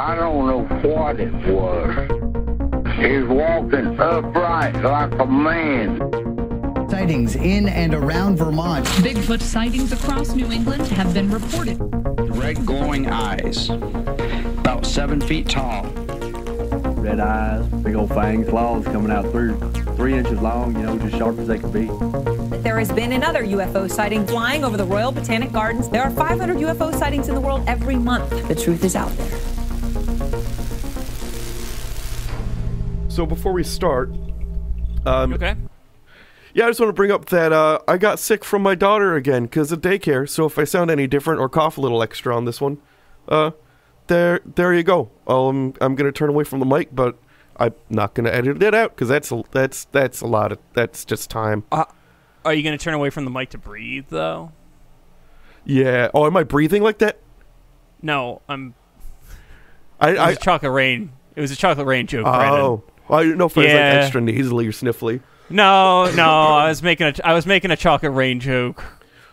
I don't know what it was. He's walking upright like a man. Sightings in and around Vermont. Bigfoot sightings across New England have been reported. Red glowing eyes, about seven feet tall. Red eyes, big old fangs, claws coming out through three inches long, you know, just sharp as they can be. There has been another UFO sighting flying over the Royal Botanic Gardens. There are 500 UFO sightings in the world every month. The truth is out there. So before we start, um, Okay. yeah, I just want to bring up that uh, I got sick from my daughter again because of daycare. So if I sound any different or cough a little extra on this one, uh, there, there you go. Um, I'm gonna turn away from the mic, but I'm not gonna edit it out because that's a, that's that's a lot of that's just time. Uh, are you going to turn away from the mic to breathe, though? Yeah. Oh, am I breathing like that? No, I'm. I, It was I a chocolate rain. It was a chocolate rain joke, oh, well, I didn't know if I was like extra nasally or sniffly. No, no, I was making a I was making a chocolate rain joke.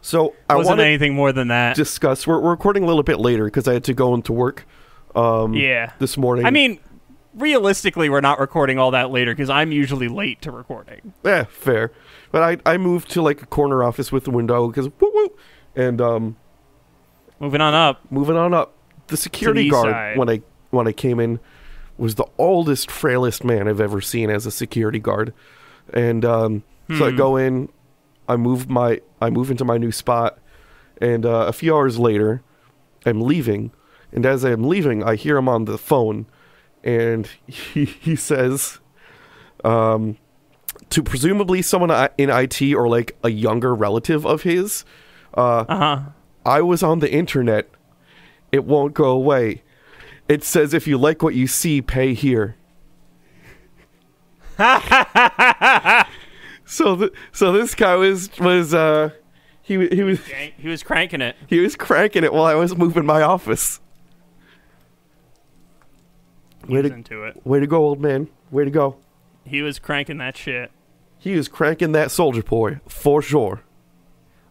So I Wasn't want anything more than that. discuss. We're, we're recording a little bit later because I had to go into work. Um, yeah. this morning. I mean, realistically, we're not recording all that later because I'm usually late to recording. Yeah, fair. But I, I moved to like a corner office with a window because woo woo, and um, Moving on up. moving on up. The security guard side. when I when I came in was the oldest, frailest man I've ever seen as a security guard, and um, so I Hmm. go in, I move my I move into my new spot, and uh, a few hours later, I'm leaving, and as I'm leaving, I hear him on the phone, and he he says, um, to presumably someone in IT or like a younger relative of his, uh, Uh huh. I was on the internet. It won't go away. It says if you like what you see, pay here. so th- so this guy was was uh he he was He was cranking it. he was cranking it while I was moving my office. He Way to, into it. way to go, old man. Way to go. He was cranking that shit. He was cranking that soldier boy for sure.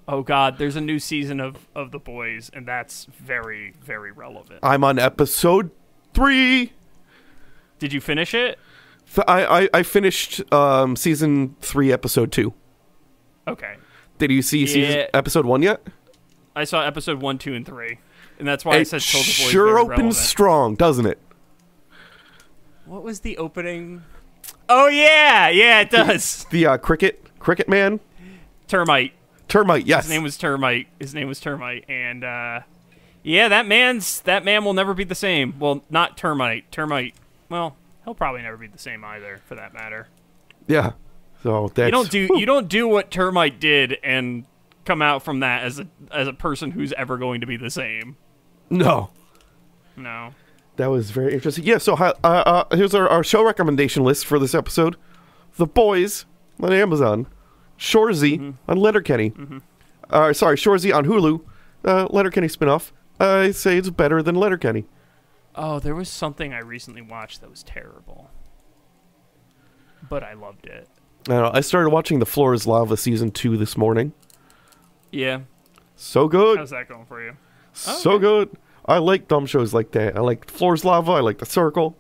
Oh God, there's a new season of of The Boys, and that's very very relevant. I'm on episode three. Did you finish it? I I finished um season three, episode two. Okay. Did you see season, Yeah. episode one yet? I saw episode one, two, and three, and that's why I it said Soldier Boy. is sure very opens relevant. strong, doesn't it? What was the opening? Oh yeah, yeah, it does. The uh, cricket, cricket man, Termite. Termite. Yes, His name was Termite. His name was Termite, and uh, yeah, that man's that man will never be the same. Well, not Termite. Termite. Well, he'll probably never be the same either, for that matter. yeah. So that's You don't do you don't do what Termite did and come out from that as a as a person who's ever going to be the same. no. No. That was very interesting. Yeah. So uh, uh, here's our, our show recommendation list for this episode: The Boys on Amazon, Shoresy Mm-hmm. on Letterkenny. Uh, sorry, Shoresy on Hulu. Uh, Letterkenny spinoff. I say it's better than Letterkenny. Oh, there was something I recently watched that was terrible. But I loved it. I, know, I started watching The Floor Is Lava season two this morning. Yeah. So good. How's that going for you? So Okay. good. I like dumb shows like that. I like Floor's Lava. I like The Circle.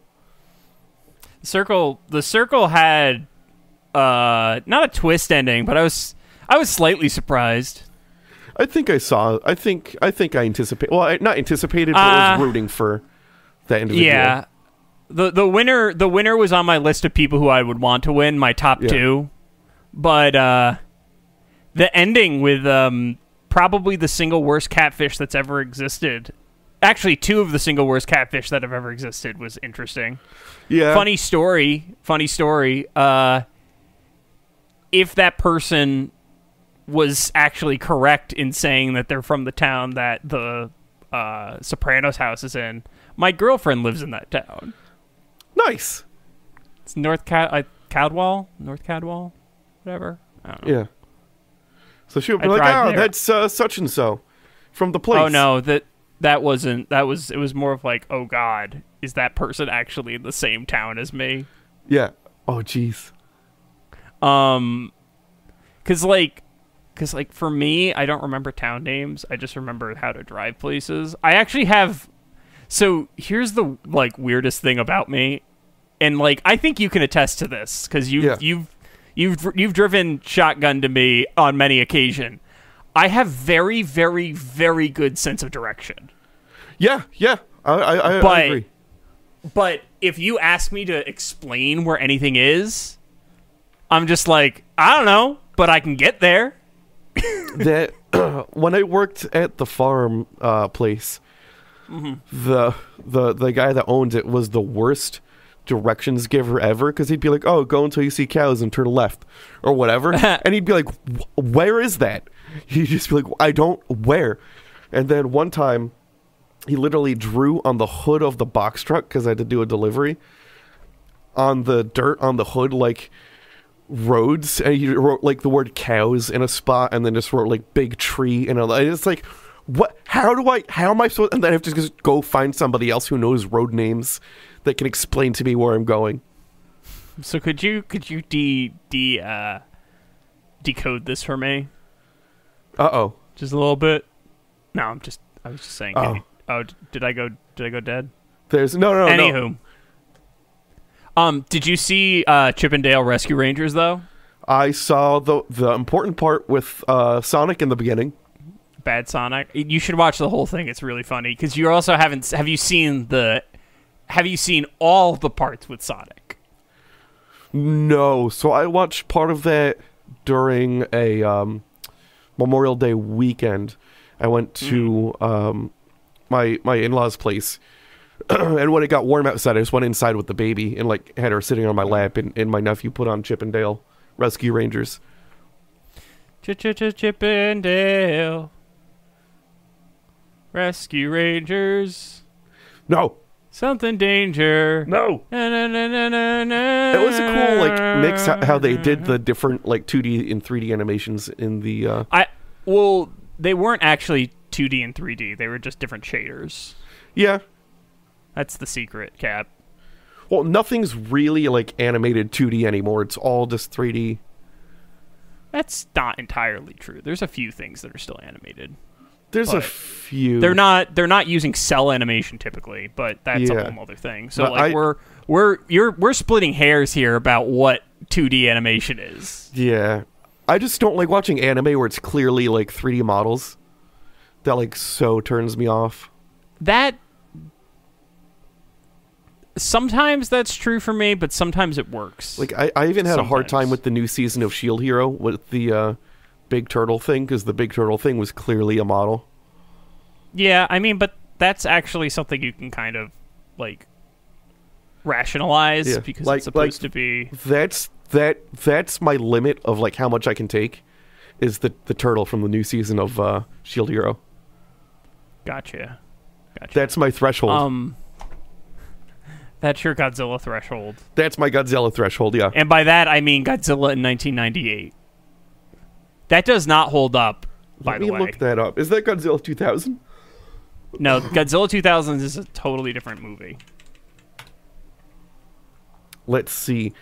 Circle the circle had uh not a twist ending, but I was I was slightly surprised. I think I saw. I think. I think I anticipate. Well, I, not anticipated, but Uh, was rooting for that individual. Yeah. The the winner the winner was on my list of people who I would want to win, my top Yeah. two. But uh the ending with um probably the single worst catfish that's ever existed. Actually, two of the single worst catfish that have ever existed was interesting. Yeah. funny story funny story uh if that person was actually correct in saying that they're from the town that the uh sopranos house is in my girlfriend lives in that town Nice. it's north Cad- uh, cadwall north cadwall whatever I don't know. Yeah. So she would be I like, "Oh, there." that's uh, such and so from the place." oh no that that wasn't that was it was more of like oh god is that person actually in the same town as me Yeah. Oh, jeez. Um, cause like, cause like for me, I don't remember town names. I just remember how to drive places. I actually have. So here's the like weirdest thing about me, and like I think you can attest to this because you Yeah. you've you've you've driven shotgun to me on many occasion. I have very very very good sense of direction, Yeah, yeah. I I, I, I agree. but if you ask me to explain where anything is, I'm just like I don't know, but I can get there. that when I worked at the farm uh, place, the the the guy that owns it was the worst directions giver ever because he'd be like, "Oh, go until you see cows and turn left," or whatever, and he'd be like, "Where is that?" He'd just be like, "I don't where," and then one time. He literally drew on the hood of the box truck because I had to do a delivery on the dirt on the hood, like roads and he wrote like the word cows in a spot and then just wrote like big tree and it's like what how do i how am i supposed and then i have to just go find somebody else who knows road names that can explain to me where i'm going So could you could you de de uh, decode this for me uh-oh just a little bit? No, I'm just I was just saying. Oh. oh, did I go did I go dead? there's no no no Anywho. Um, did you see uh, Chip 'n Dale Rescue Rangers though? i saw the the important part with uh sonic in the beginning Bad Sonic. You should watch the whole thing. It's really funny because you also haven't. Have you seen the? Have you seen all the parts with Sonic? no so i watched part of that during a um memorial day weekend i went to um my my in-laws place and when it got warm outside i just went inside with the baby and like had her sitting on my lap and, and my nephew put on chip 'n dale rescue rangers Chippendale Rescue Rangers. no Something danger. no Na, na, na, na, na, na. it was a cool like mix ho- how they did the different like 2d and 3d animations in the uh I well, they weren't actually 2D and 3D. They were just different shaders. yeah That's the secret, Cap. well nothing's really like animated 2d anymore it's all just 3d That's not entirely true. There's a few things that are still animated. there's a few They're not they're not using cell animation typically, but that's Yeah. a whole other thing. So But like I- we're we're you're we're splitting hairs here about what 2D animation is. Yeah. I just don't like watching anime where it's clearly like 3D models. That like so turns me off. That sometimes that's true for me, but sometimes it works. Like I, I even had a hard time with the new season of Shield Hero with the uh, big turtle thing because the big turtle thing was clearly a model. Yeah, I mean, but that's actually something you can kind of like rationalize Yeah, because like- it's supposed like- to be. That's that that's my limit of like how much I can take. Is the the turtle from the new season of uh, Shield Hero? Gotcha. Gotcha. That's my threshold. um. That's your Godzilla threshold, that's my Godzilla threshold. Yeah. and by that I mean Godzilla in 1998. That does not hold up. By Let the me way, look that up. Is that Godzilla 2000? no, Godzilla 2000 is a totally different movie. Let's see.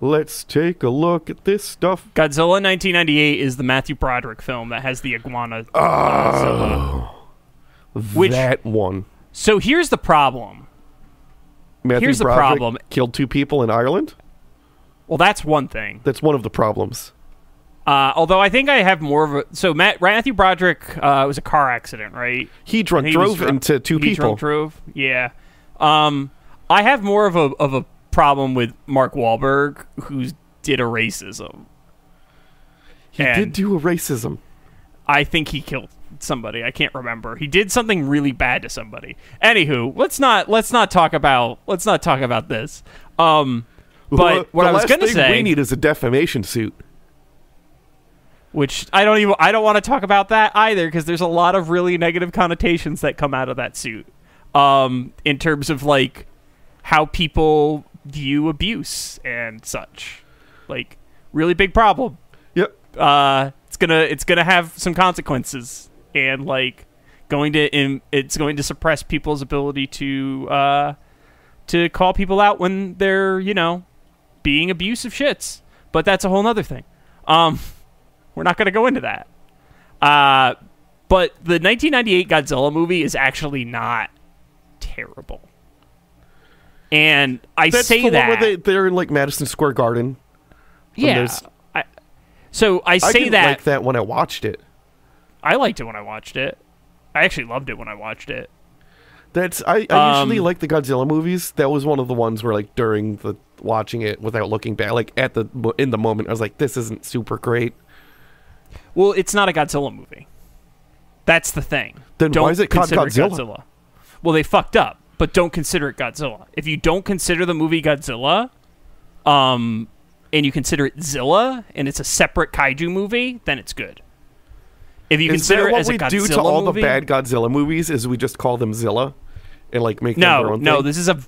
Let's take a look at this stuff. Godzilla 1998 is the Matthew Broderick film that has the iguana. Godzilla. Oh, Which- that one. So here's the problem. Matthew Here's the problem. Killed two people in Ireland. Well, that's one thing. That's one of the problems. Uh, although I think I have more of a so Matt Matthew Broderick uh, was a car accident, right? He drunk He drove dr- into two he people. drunk drove. Yeah. Um, I have more of a of a problem with Mark Wahlberg, who did a racism. he and- did do a racism. I think he killed somebody. I can't remember. He did something really bad to somebody. Anywho, let's not let's not talk about let's not talk about this. Um, but The what I was gonna say, we need is a defamation suit. which I don't even I don't want to talk about that either because there's a lot of really negative connotations that come out of that suit. Um, in terms of like how people view abuse and such, like really big problem. Yep. uh, it's gonna it's gonna have some consequences and like going to it's going to suppress people's ability to uh, to call people out when they're you know being abusive shits. But that's a whole nother thing. Um, we're not gonna go into that. Uh, but the 1998 Godzilla movie is actually not terrible. And I That's say the that one where they, they're in like Madison Square Garden. yeah. I, so I I say didn't that, like that when I watched it. I liked it when I watched it. I actually loved it when I watched it. That's I, I usually Um, like the Godzilla movies. That was one of the ones where like during the watching it without looking back, like at the in the moment, I was like, this isn't super great. Well, it's not a Godzilla movie. That's the thing. Then don't why is it consider Godzilla? Well, they fucked up, but don't consider it Godzilla. If you don't consider the movie Godzilla, um, and you consider it Zilla, and it's a separate kaiju movie, then it's good. If you Is consider what as a we Godzilla do to all movie, the bad Godzilla movies? Is we just call them Zilla and like make them their no, own no, thing? this is a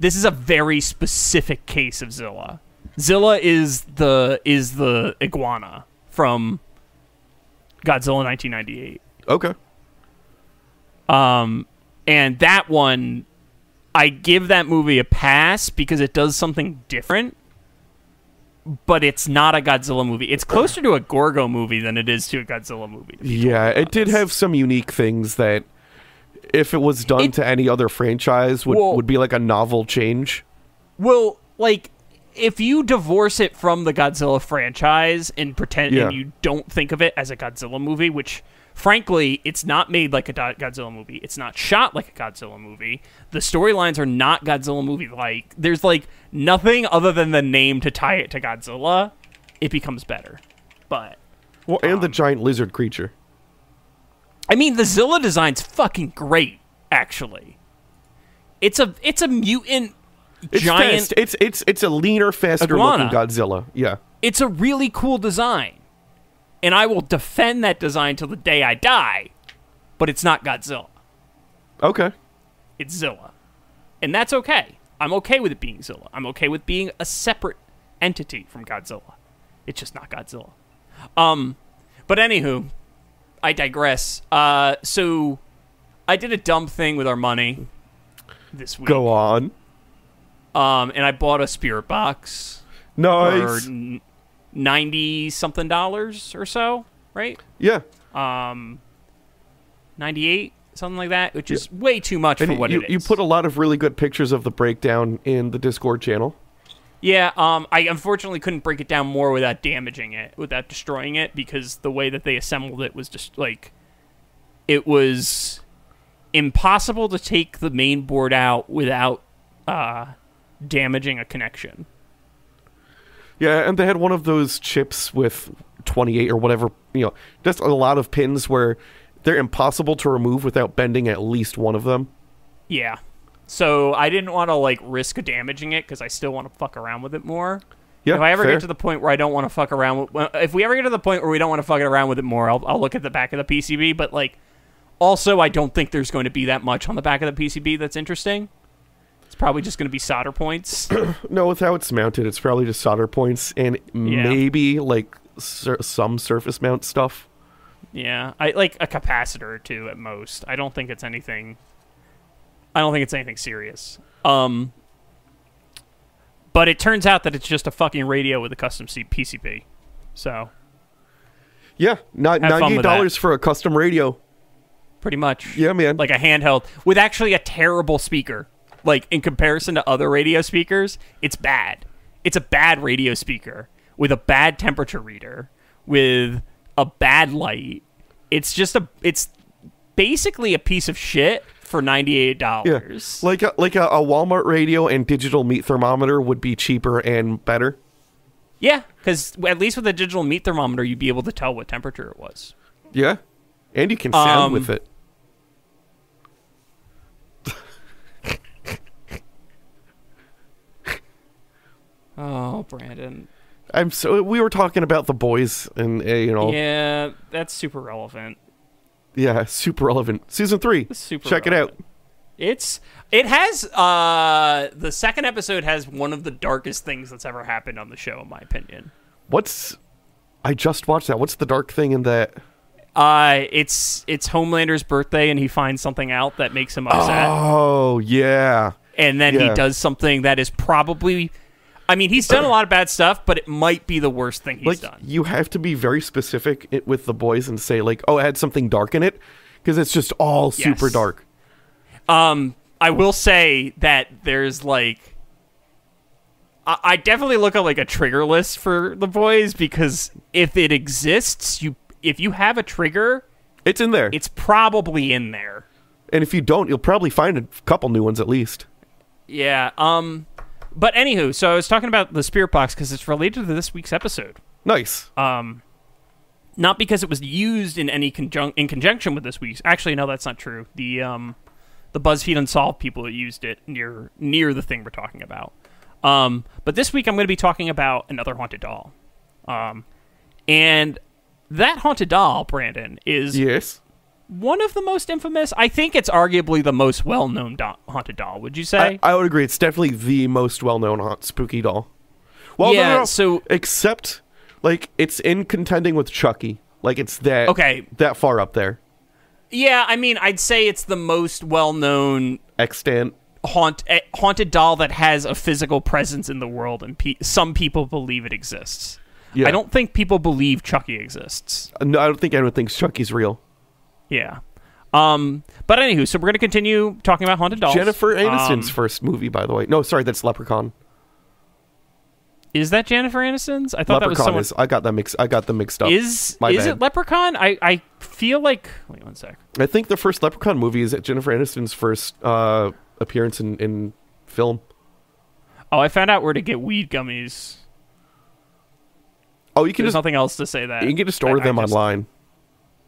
this is a very specific case of Zilla. Zilla is the is the iguana from Godzilla 1998. okay. Um, and that one, I give that movie a pass because it does something different. But it's not a Godzilla movie. It's closer to a Gorgo movie than it is to a Godzilla movie. Yeah, it did have some unique things that, if it was done It- to any other franchise, would Well- would be like a novel change. Well, like if you divorce it from the Godzilla franchise and pretend Yeah. and you don't think of it as a Godzilla movie, which frankly, it's not made like a Godzilla movie. It's not shot like a Godzilla movie. The storylines are not Godzilla movie like. There's like nothing other than the name to tie it to Godzilla. It becomes better. But Well, and Um, the giant lizard creature. I mean, the Zilla design's fucking great actually. It's a it's a mutant It's giant fast. It's it's it's a leaner, faster Iguana. looking Godzilla. Yeah. it's a really cool design. And I will defend that design till the day I die. But it's not Godzilla. Okay. It's Zilla. And that's okay. I'm okay with it being Zilla. I'm okay with being a separate entity from Godzilla. It's just not Godzilla. Um but anywho, I digress. Uh so I did a dumb thing with our money this week. Go on. Um and I bought a spirit box for Nice. n- 90 something dollars or so, right? Yeah. Um 98 something like that, which is way too much And for what you, it is. you put a lot of really good pictures of the breakdown in the Discord channel. Yeah, um, I unfortunately couldn't break it down more without damaging it, without destroying it, because the way that they assembled it was just like it was impossible to take the main board out without uh, damaging a connection. Yeah, and they had one of those chips with 28 or whatever, you know, just a lot of pins where they're impossible to remove without bending at least one of them. Yeah. So I didn't want to like risk damaging it because I still want to fuck around with it more. Yeah, if I ever fair. get to the point where I don't want to fuck around with, if we ever get to the point where we don't want to fuck around with it more, I'll, I'll look at the back of the PCB. But like, also, I don't think there's going to be that much on the back of the PCB that's interesting. Probably just going to be solder points. No, with how it's mounted, it's probably just solder points and maybe like sur- some surface mount stuff. yeah, I like a capacitor or two at most. I don't think it's anything. I don't think it's anything serious. Um, but it turns out that it's just a fucking radio with a custom C- PCB. So Yeah, not Have fun ninety-eight with that. dollars for a custom radio. pretty much. Yeah, man. Like a handheld with actually a terrible speaker. Like in comparison to other radio speakers, it's bad. It's a bad radio speaker with a bad temperature reader with a bad light. It's just a it's basically a piece of shit for $98. yeah, like a, like a, a Walmart radio and digital meat thermometer would be cheaper and better. Yeah, cuz at least with a digital meat thermometer you'd be able to tell what temperature it was. Yeah, and you can sound Um, with it. Oh, Brandon. I'm so we were talking about the boys and you know yeah. That's super relevant. Yeah, super relevant. Season three, super check it out. It's it has uh the second episode has one of the darkest things that's ever happened on the show in my opinion. What's I just watched that. What's the dark thing in that? Uh it's it's Homelander's birthday and he finds something out that makes him upset Oh yeah, and then yeah. he does something that is probably I mean, he's done a lot of bad stuff, but it might be the worst thing he's like done. you have to be very specific with the boys and say like, oh, it had something dark in it, because it's just all super dark. Um I will say that there's like I, I definitely look at like a trigger list for the boys because if it exists, you if you have a trigger, It's in there. it's probably in there. and if you don't, you'll probably find a couple new ones at least. Yeah. Um. But anywho, so I was talking about the spirit box because it's related to this week's episode. Nice. Um, not because it was used in any conjun- in conjunction with this week's. Actually, no, that's not true. The um, the BuzzFeed Unsolved people used it near near the thing we're talking about. Um, but this week I'm going to be talking about another haunted doll. Um, and that haunted doll, Brandon, is yes. One of the most infamous. I think it's arguably the most well-known do- haunted doll. Would you say? I, I would agree. It's definitely the most well-known haunt spooky doll. Well, Yeah, no, no. so- except like it's in contending with Chucky. Like it's that Okay. that far up there. yeah, I mean, I'd say it's the most well-known Extant. haunt eh, haunted doll that has a physical presence in the world, and pe- some people believe it exists. Yeah. I don't think people believe Chucky exists. No, I don't think anyone thinks Chucky's real. Yeah. Um. But anywho, so we're gonna continue talking about haunted dolls. Jennifer Aniston's Um, first movie, by the way. No, sorry, that's Leprechaun. is that Jennifer Aniston's? I thought that was Leprechaun someone. is. I got that mixed. I got them mixed up. Is My is bad. it Leprechaun? I I feel like wait one sec. I think the first Leprechaun movie is Jennifer Aniston's first uh, appearance in, in film. Oh, I found out where to get weed gummies. Oh, you can There's just nothing else to say that you can just order them just- online.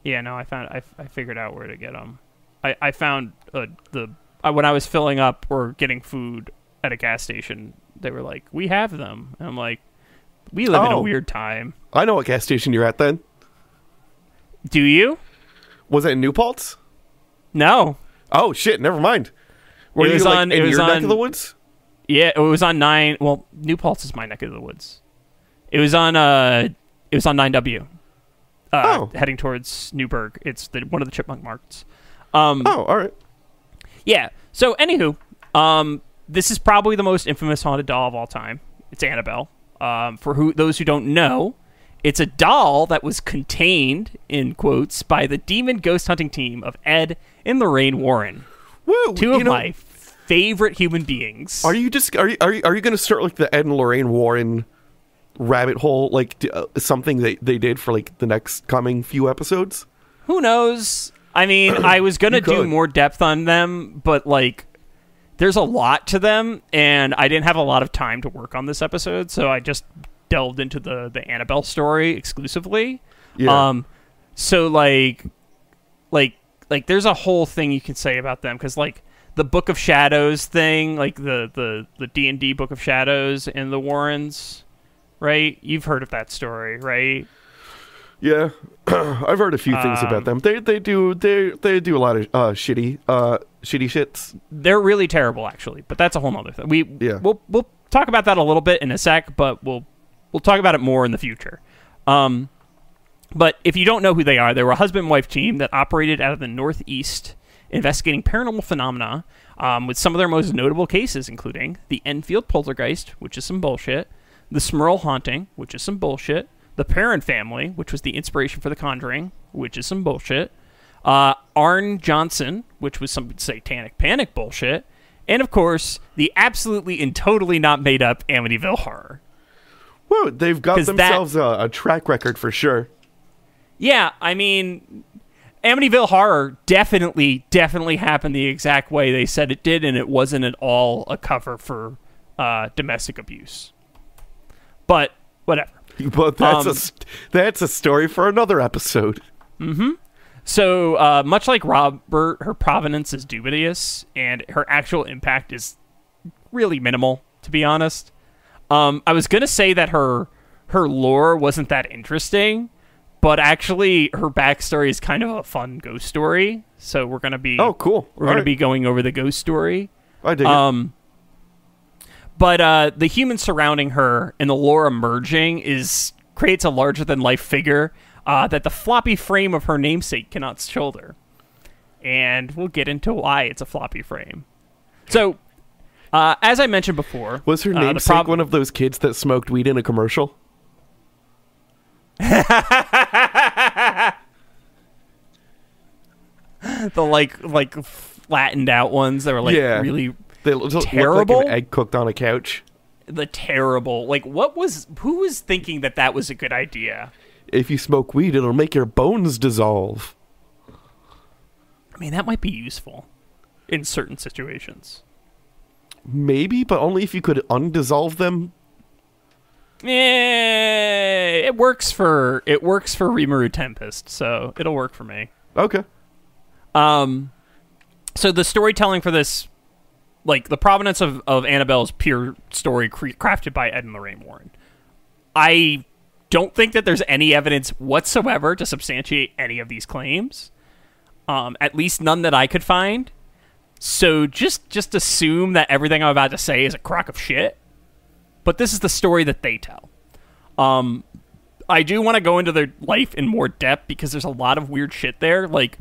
Yeah, no, I found I, I figured out where to get them. I I found uh, the uh, when I was filling up or getting food at a gas station, they were like, "We have them." And I'm like, "We live in a Oh. weird time." I know what gas station you're at. Then Do you? was it in New Paltz? No. Oh shit! Never mind. Were It you was like on- in it was your neck on- of the woods? Yeah, it was on nine. Well, New Paltz is my neck of the woods. It was on uh, it was on nine W. Uh, Oh. heading towards Newburgh. It's the one of the chipmunk markets. Um, Oh, all right. Yeah. So, anywho, um, this is probably the most infamous haunted doll of all time. It's Annabelle. Um, for who those who don't know, it's a doll that was contained in quotes by the demon ghost hunting team of Ed and Lorraine Warren, Woo! two of know, my favorite human beings. Are you just are you are you, are you going to start like the Ed and Lorraine Warren rabbit hole, like uh, something that they did for like the next coming few episodes? Who knows? I mean, I was gonna do more depth on them, but like, there's a lot to them, and I didn't have a lot of time to work on this episode, so I just delved into the the Annabelle story exclusively. Yeah. Um, so like, like, like, there's a whole thing you can say about them because like the Book of Shadows thing, like the the the D and D Book of Shadows and the Warrens, right? You've heard of that story, right? Yeah, I've heard a few things Um, about them. They they do they they do a lot of uh, shitty uh shitty shits. they're really terrible actually but that's a whole nother thing we Yeah. we'll we'll talk about that a little bit in a sec but we'll we'll talk about it more in the future um but if you don't know who they are they were a husband and wife team that operated out of the northeast investigating paranormal phenomena um, with some of their most notable cases including the enfield poltergeist which is some bullshit the smurl haunting which is some bullshit the Perron family which was the inspiration for the conjuring which is some bullshit uh, Arne Johnson, which was some satanic panic bullshit, and of course the absolutely and totally not made up Amityville horror. Whoa, they've got 'Cause that- themselves a, a track record for sure. Yeah, I mean, Amityville horror definitely, definitely happened the exact way they said it did, and it wasn't at all a cover for uh, domestic abuse. But whatever. But that's a Um, st- that's a story for another episode. So, uh, much like Robert, her provenance is dubious, and her actual impact is really minimal, to be honest. Um, I was gonna say that her her lore wasn't that interesting, but actually, her backstory is kind of a fun ghost story. So we're gonna be Oh, cool. We're gonna be going over the ghost story. I dig it. But uh, the humans surrounding her and the lore emerging is creates a larger than life figure uh, that the floppy frame of her namesake cannot shoulder, and we'll get into why it's a floppy frame. So, uh, as I mentioned before, Was her uh, namesake prob- one of those kids that smoked weed in a commercial? the like like flattened out ones that were like Yeah. really They look look like Terrible? an egg cooked on a couch. the terrible. Like, what was who was thinking that that was a good idea? If you smoke weed, it'll make your bones dissolve. I mean, that might be useful in certain situations. Maybe, but only if you could undissolve them. Yeah, it works for it works for Rimuru Tempest, so it'll work for me. Okay. Um, so the storytelling for this, like the provenance of of Annabelle's pure story crafted by Ed and Lorraine Warren. I don't think that there's any evidence whatsoever to substantiate any of these claims. Um, at least none that I could find. So just just assume that everything I'm about to say is a crock of shit. But this is the story that they tell. Um, I do want to go into their life in more depth because there's a lot of weird shit there. Like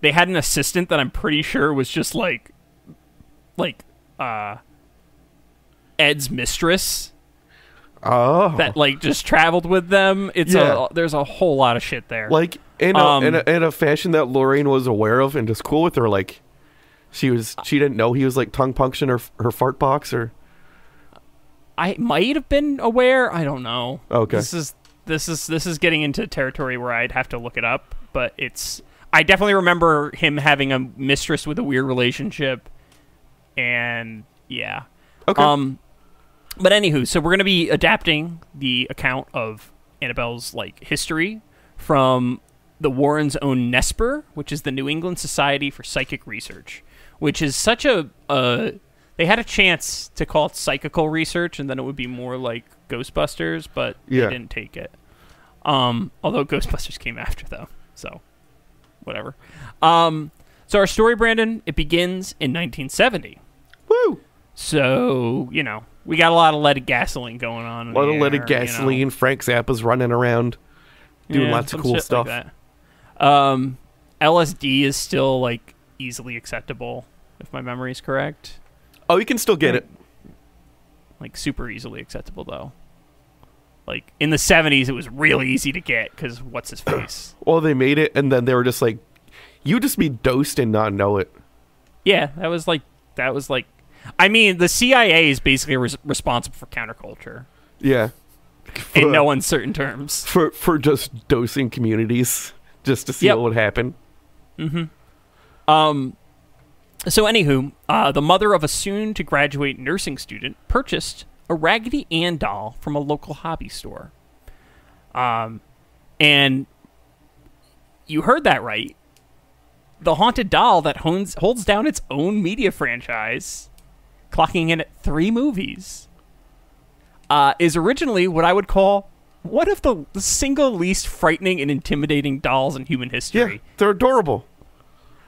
they had an assistant that I'm pretty sure was just like like uh Ed's mistress Oh. that like just traveled with them. It's Yeah. a there's a whole lot of shit there. like in a, Um, in a in a fashion that Lorraine was aware of and just cool with her. Like she was, she didn't know he was like tongue puncturing her her fart box or. I might have been aware. I don't know. Okay. This is this is this is getting into territory where I'd have to look it up, but it's I definitely remember him having a mistress with a weird relationship and yeah. Okay. Um but anywho, so we're going to be adapting the account of Annabelle's like history from the Warrens' own NESPER, which is the New England Society for Psychic Research, which is such a uh, they had a chance to call it psychical research, and then it would be more like Ghostbusters, but Yeah. they didn't take it. Um, although Ghostbusters came after though, so whatever. Um, so our story, Brandon, it begins in 1970. Woo! So you know we got a lot of leaded gasoline going on. A lot the of leaded air, you know. gasoline. Frank Zappa's running around, doing Yeah, lots of cool stuff. Like. Um, LSD is still like easily acceptable, if my memory is correct. oh, you can still get it. Like super easily acceptable though. Like in the '70s, it was really easy to get because what's his face? Well, they made it, and then they were just like, "You just be dosed and not know it." yeah, that was like that was like. I mean, the CIA is basically res- responsible for counterculture Yeah. in no uncertain terms. for for just dosing communities just to see Yep. what would happen. Um, so anywho, uh, the mother of a soon-to-graduate nursing student purchased a Raggedy Ann doll from a local hobby store. Um, and you heard that right. The haunted doll that holds, holds down its own media franchise, clocking in at three movies, uh, is originally what I would call one of the, the single least frightening and intimidating dolls in human history Yeah, they're adorable.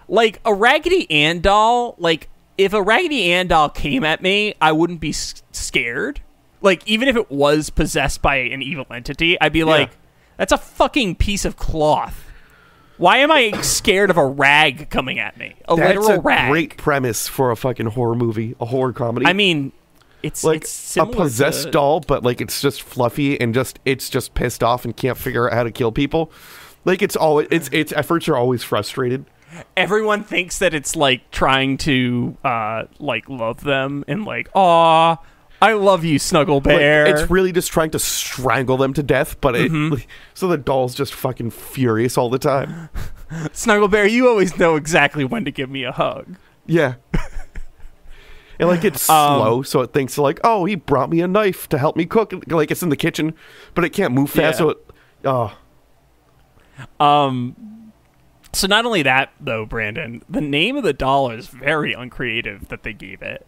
like a Raggedy Ann doll, like if a Raggedy Ann doll came at me, I wouldn't be scared. Like even if it was possessed by an evil entity, I'd be like, "That's a fucking piece of cloth." Why am I scared of a rag coming at me? A That's literal a rag. great premise for a fucking horror movie, a horror comedy. I mean, it's like it's a possessed to- doll, but like it's just fluffy and just it's just pissed off and can't figure out how to kill people. Like it's always its its efforts are always frustrated. everyone thinks that it's like trying to uh like love them and like, "Aw, I love you, Snuggle Like, Bear." it's really just trying to strangle them to death, but it Mm-hmm. so the doll's just fucking furious all the time. Snuggle Bear, you always know exactly when to give me a hug. Yeah. And like it's Um, slow, so it thinks like, oh, he brought me a knife to help me cook. Like it's in the kitchen, but it can't move fast, Yeah. so it. Oh, Um, so not only that though, Brandon, the name of the doll is very uncreative that they gave it.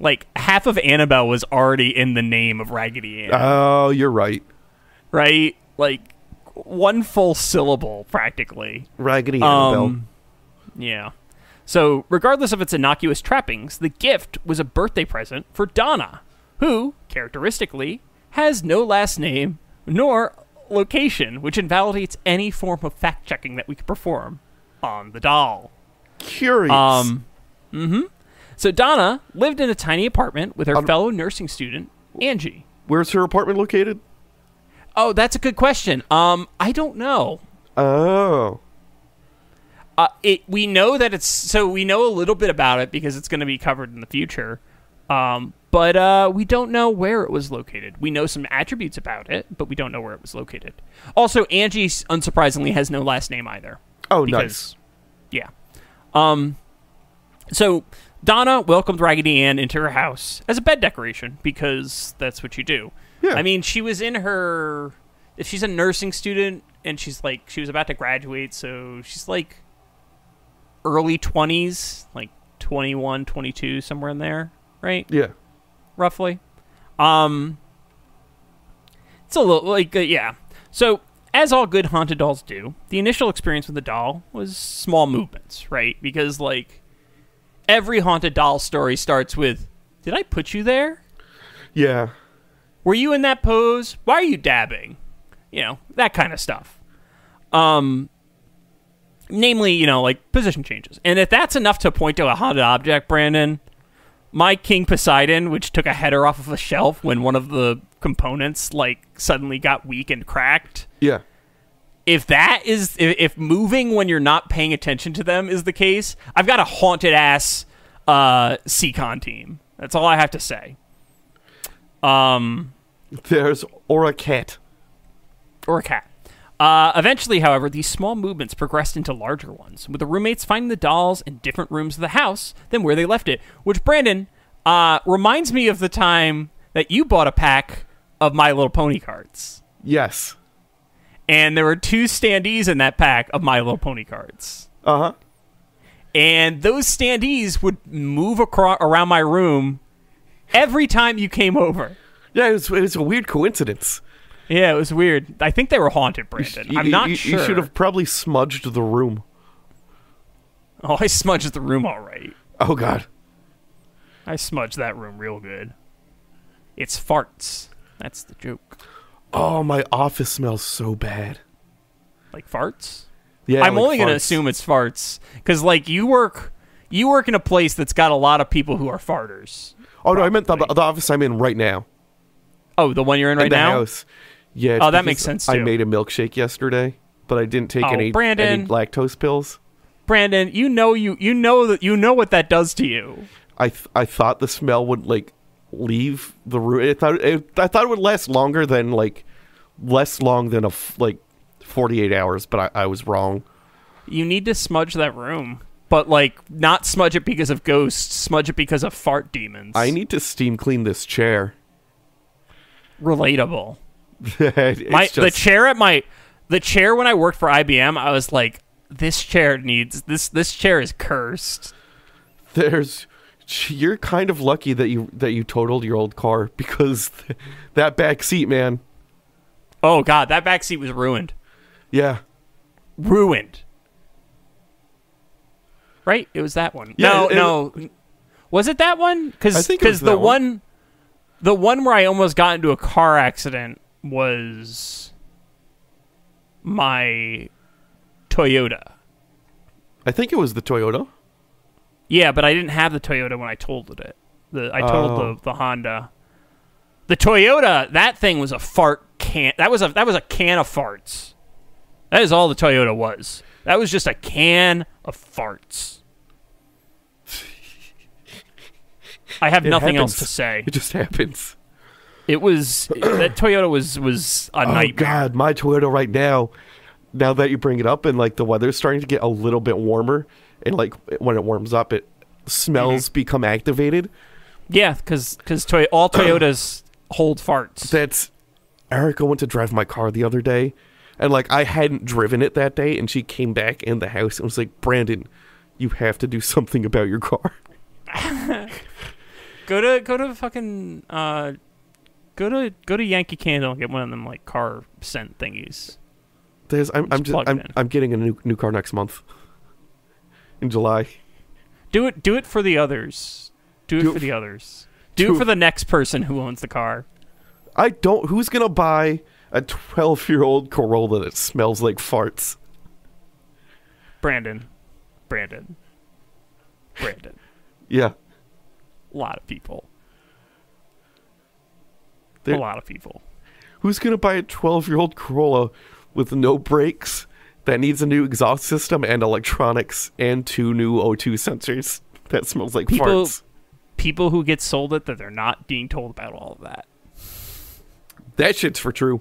Like half of Annabelle was already in the name of Raggedy Ann, oh, you're right. right? Like one full syllable practically. Raggedy Annabelle. Um, yeah. So, regardless of its innocuous trappings, the gift was a birthday present for Donna, who, characteristically, has no last name nor location, which invalidates any form of fact checking that we could perform on the doll. Curious. Um, mm hmm So Donna lived in a tiny apartment with her Um, fellow nursing student Angie. Where's her apartment located? Oh, that's a good question. Um, I don't know. Oh, Uh, it we know that it's so we know a little bit about it because it's going to be covered in the future. Um, but uh, we don't know where it was located. We know some attributes about it, but we don't know where it was located. Also, Angie, unsurprisingly, has no last name either. Oh, because, nice. Yeah. Um. So Donna welcomed Raggedy Ann into her house as a bed decoration because that's what you do. Yeah. I mean, she was in her. If she's a nursing student and she's like she was about to graduate, so she's like early twenties, like 21, 22, somewhere in there, right? Yeah. roughly. Um, it's a little like uh, yeah. So as all good haunted dolls do, the initial experience with the doll was small movements, right? Because like every haunted doll story starts with, "Did I put you there? Yeah. Were you in that pose? Why are you dabbing?" You know that kind of stuff. Um, namely, you know, like position changes, and if that's enough to point to a haunted object, Brandon, my King Poseidon, which took a header off of a shelf when one of the components like suddenly got weak and cracked. Yeah. If that is if, moving when you're not paying attention to them is the case, I've got a haunted ass uh Seacon team. That's all I have to say. Um There's or a cat. or a cat. Uh, eventually, however, these small movements progressed into larger ones, with the roommates finding the dolls in different rooms of the house than where they left it. Which, Brandon, uh, reminds me of the time that you bought a pack of My Little Pony cards. Yes. And there were two standees in that pack of My Little Pony cards. Uh huh. And those standees would move across around my room every time you came over. Yeah, it was, it was a weird coincidence. Yeah, it was weird. I think they were haunted, Brandon. You- I'm not you, sure. You should have probably smudged the room. Oh, I smudged the room all right. Oh God. I smudged that room real good. It's farts. That's the joke. Oh, my office smells so bad. Like farts? Yeah. I'm like only going to assume it's farts cuz like you work you work in a place that's got a lot of people who are farters. Oh no, I meant the, the office I'm in right now. Oh, the one you're in right in the now? house. Yeah. Oh, that makes sense, I made a milkshake yesterday, but I didn't take Oh, any, Brandon. any lactose pills. Brandon, you know you you know that you know what that does to you. I th- I thought the smell would like leave the room. I thought it, I thought it would last longer than like less long than a f- like 48 hours, but I, I was wrong. You need to smudge that room. But like not smudge it because of ghosts, smudge it because of fart demons. I need to steam clean this chair. relatable. My just- the chair at my the chair when I worked for IBM, I was like, this chair needs this this chair is cursed. there's you're kind of lucky that you that you totaled your old car because that back seat, man. Oh god, that back seat was ruined. Yeah. Ruined. Right? It was that one. Yeah, no, it- no. Was it that one? Cuz think it was cuz the one. one the one where I almost got into a car accident was my Toyota. I think it was the Toyota. Yeah, but I didn't have the Toyota when I totaled it. The I totaled Oh. the, the Honda. The Toyota, that thing was a fart can. That was a that was a can of farts. That is all the Toyota was. That was just a can of farts. I have It nothing happens. else to say. It just happens. It was that Toyota was was a Oh nightmare. God, my Toyota right now. Now that you bring it up, and like the weather's starting to get a little bit warmer, and like when it warms up, it smells Mm-hmm. become activated. Yeah, because because Toy- all Toyotas hold farts. That's Erica went to drive my car the other day, and like I hadn't driven it that day, and she came back in the house and was like, "Brandon, you have to do something about your car." Go to go to fucking uh, go to go to Yankee Candle and get one of them like car scent thingies. There's, I'm, I'm Just just, plug it I'm. I'm getting a new new car next month in July. Do it do it for the others. Do it Do it for f- the others. Do do it it for the next person who owns the car. I don't. Who's gonna buy a 12 year old Corolla that smells like farts? Brandon. Brandon. Brandon. Yeah, A lot of people. There- a lot of people. who's gonna buy a 12 year old Corolla with no brakes that needs a new exhaust system and electronics and two new O2 sensors. That smells like People- farts. People who get sold it that they're not being told about all of that. That shit's for true.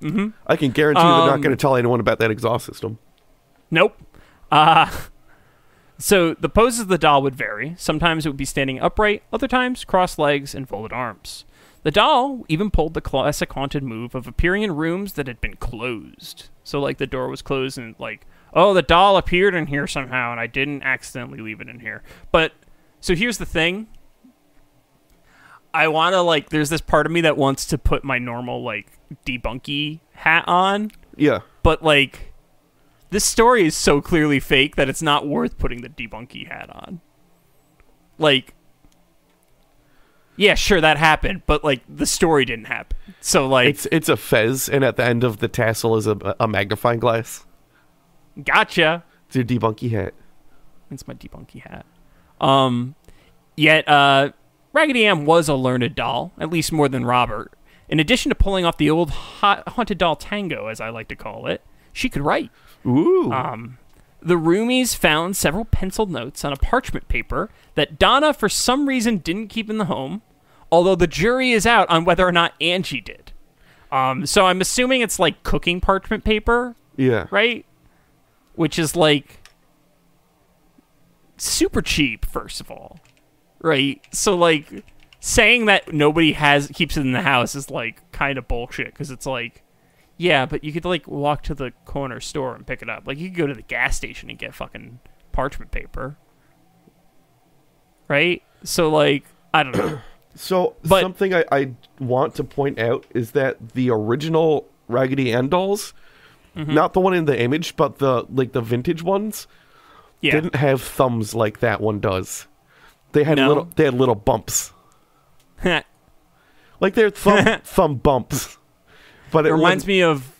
Mm-hmm. I can guarantee they're not Um, going to tell anyone about that exhaust system. Nope. Uh, so the poses of the doll would vary. Sometimes it would be standing upright, other times crossed legs and folded arms. The doll even pulled the classic haunted move of appearing in rooms that had been closed. So like the door was closed and like, oh, the doll appeared in here somehow and I didn't accidentally leave it in here. But so here's the thing. I want to like there's this part of me that wants to put my normal like debunky hat on Yeah. but like this story is so clearly fake that it's not worth putting the debunky hat on. Like Yeah, sure that happened, but like the story didn't happen. So like It's it's a fez, and at the end of the tassel is a, a magnifying glass. gotcha. It's your debunky hat. It's my debunky hat. Um yet uh Raggedy Ann was a learned doll, at least more than Robert. In addition to pulling off the old hot, haunted doll tango, as I like to call it, she could write. Ooh. Um, the roomies found several penciled notes on a parchment paper that Donna, for some reason, didn't keep in the home, although the jury is out on whether or not Angie did. Um, so I'm assuming it's like cooking parchment paper, yeah. right? Which is like super cheap, first of all, right? So like saying that nobody has keeps it in the house is like kind of bullshit because it's like, yeah, but you could like walk to the corner store and pick it up. Like you could go to the gas station and get fucking parchment paper, right? So like I don't know. So But- something I, I want to point out is that the original Raggedy Ann dolls, Mm-hmm. not the one in the image, but the like the vintage ones, Yeah, didn't have thumbs like that one does. They had No. little they had little bumps. Like they're thumb thumb bumps. But it, it reminds me of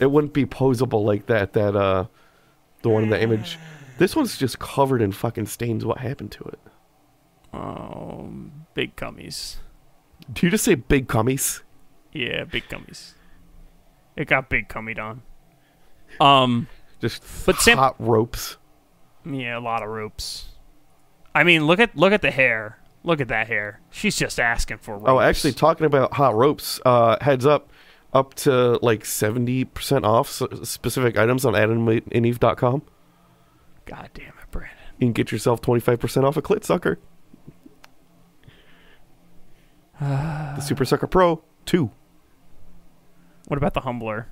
it wouldn't be posable like that that uh the one in the image. This one's just covered in fucking stains. What happened to it? Um, big cummies. Do you just say big cummies? Yeah, big cummies. It got big cummied on. Um, Just But Sam- hot ropes. yeah, a lot of ropes. I mean, look at look at the hair. Look at that hair. She's just asking for ropes. Oh, actually, talking about hot ropes, uh, heads up, up to like 70% off specific items on adamandeve.com. God damn it, Brandon. You can get yourself 25% off a clit sucker. The Super Sucker Pro 2. What about the humbler?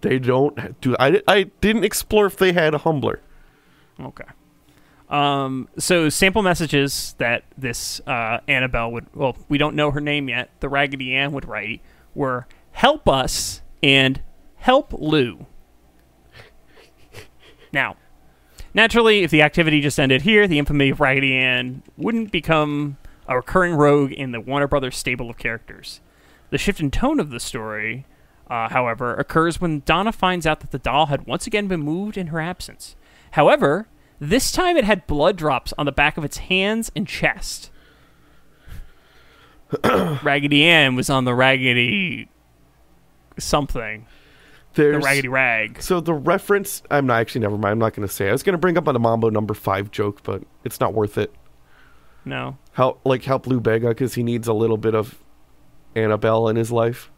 They don't do. I, I didn't explore if they had a humbler. Okay. Um, so sample messages that this uh, Annabelle would well, we don't know her name yet. The Raggedy Ann would write were "Help us" and "Help Lou." Now, naturally, if the activity just ended here, the infamy of Raggedy Ann wouldn't become a recurring rogue in the Warner Brothers stable of characters. The shift in tone of the story, uh, however, occurs when Donna finds out that the doll had once again been moved in her absence. However, this time it had blood drops on the back of its hands and chest. Raggedy Ann was on the Raggedy something. The Raggedy Rag. So the reference, I'm not actually, never mind. I'm not going to say. I was going to bring up on a Mambo number five joke, but it's not worth it. No. Help, like help Lou Bega because he needs a little bit of Annabelle in his life.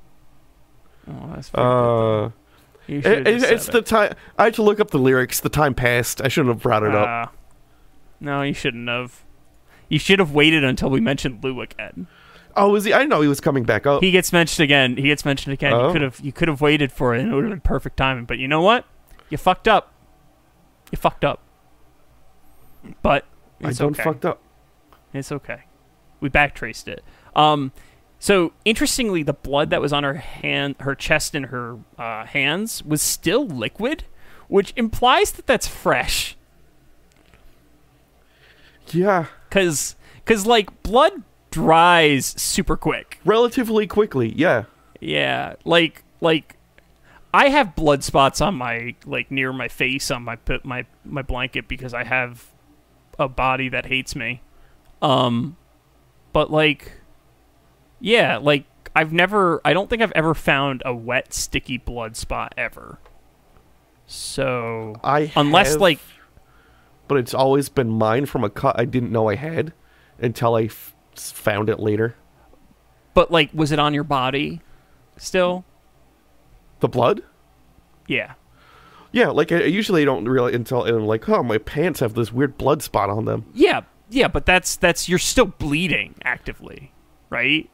Oh, that's very Uh. It, it- it's said the time. I had to look up the lyrics. The time passed. I shouldn't have brought it up. Uh, no, you shouldn't have. You should have waited until we mentioned Lou again. Oh, was he? I didn't know he was coming back up. He gets mentioned again. He gets mentioned again. Oh. You could have you could have waited for it, and it would have been perfect timing. But you know what? You fucked up. You fucked up. But I don't okay. fucked up. It's okay. We backtraced it. Um, so interestingly, the blood that was on her hand, her chest, and her uh, hands was still liquid, which implies that that's fresh. Yeah, Cause, cause like blood dries super quick. relatively quickly. Yeah. Yeah, like like I have blood spots on my like near my face on my my my blanket because I have a body that hates me. Um but like yeah, like I've never I don't think I've ever found a wet sticky blood spot ever. So I unless have, like but it's always been mine from a cut I didn't know I had until I f- found it later. but like was it on your body still? The blood? Yeah. Yeah, like I I usually don't really until I'm like, oh, my pants have this weird blood spot on them. Yeah, yeah, but that's that's you're still bleeding actively, right?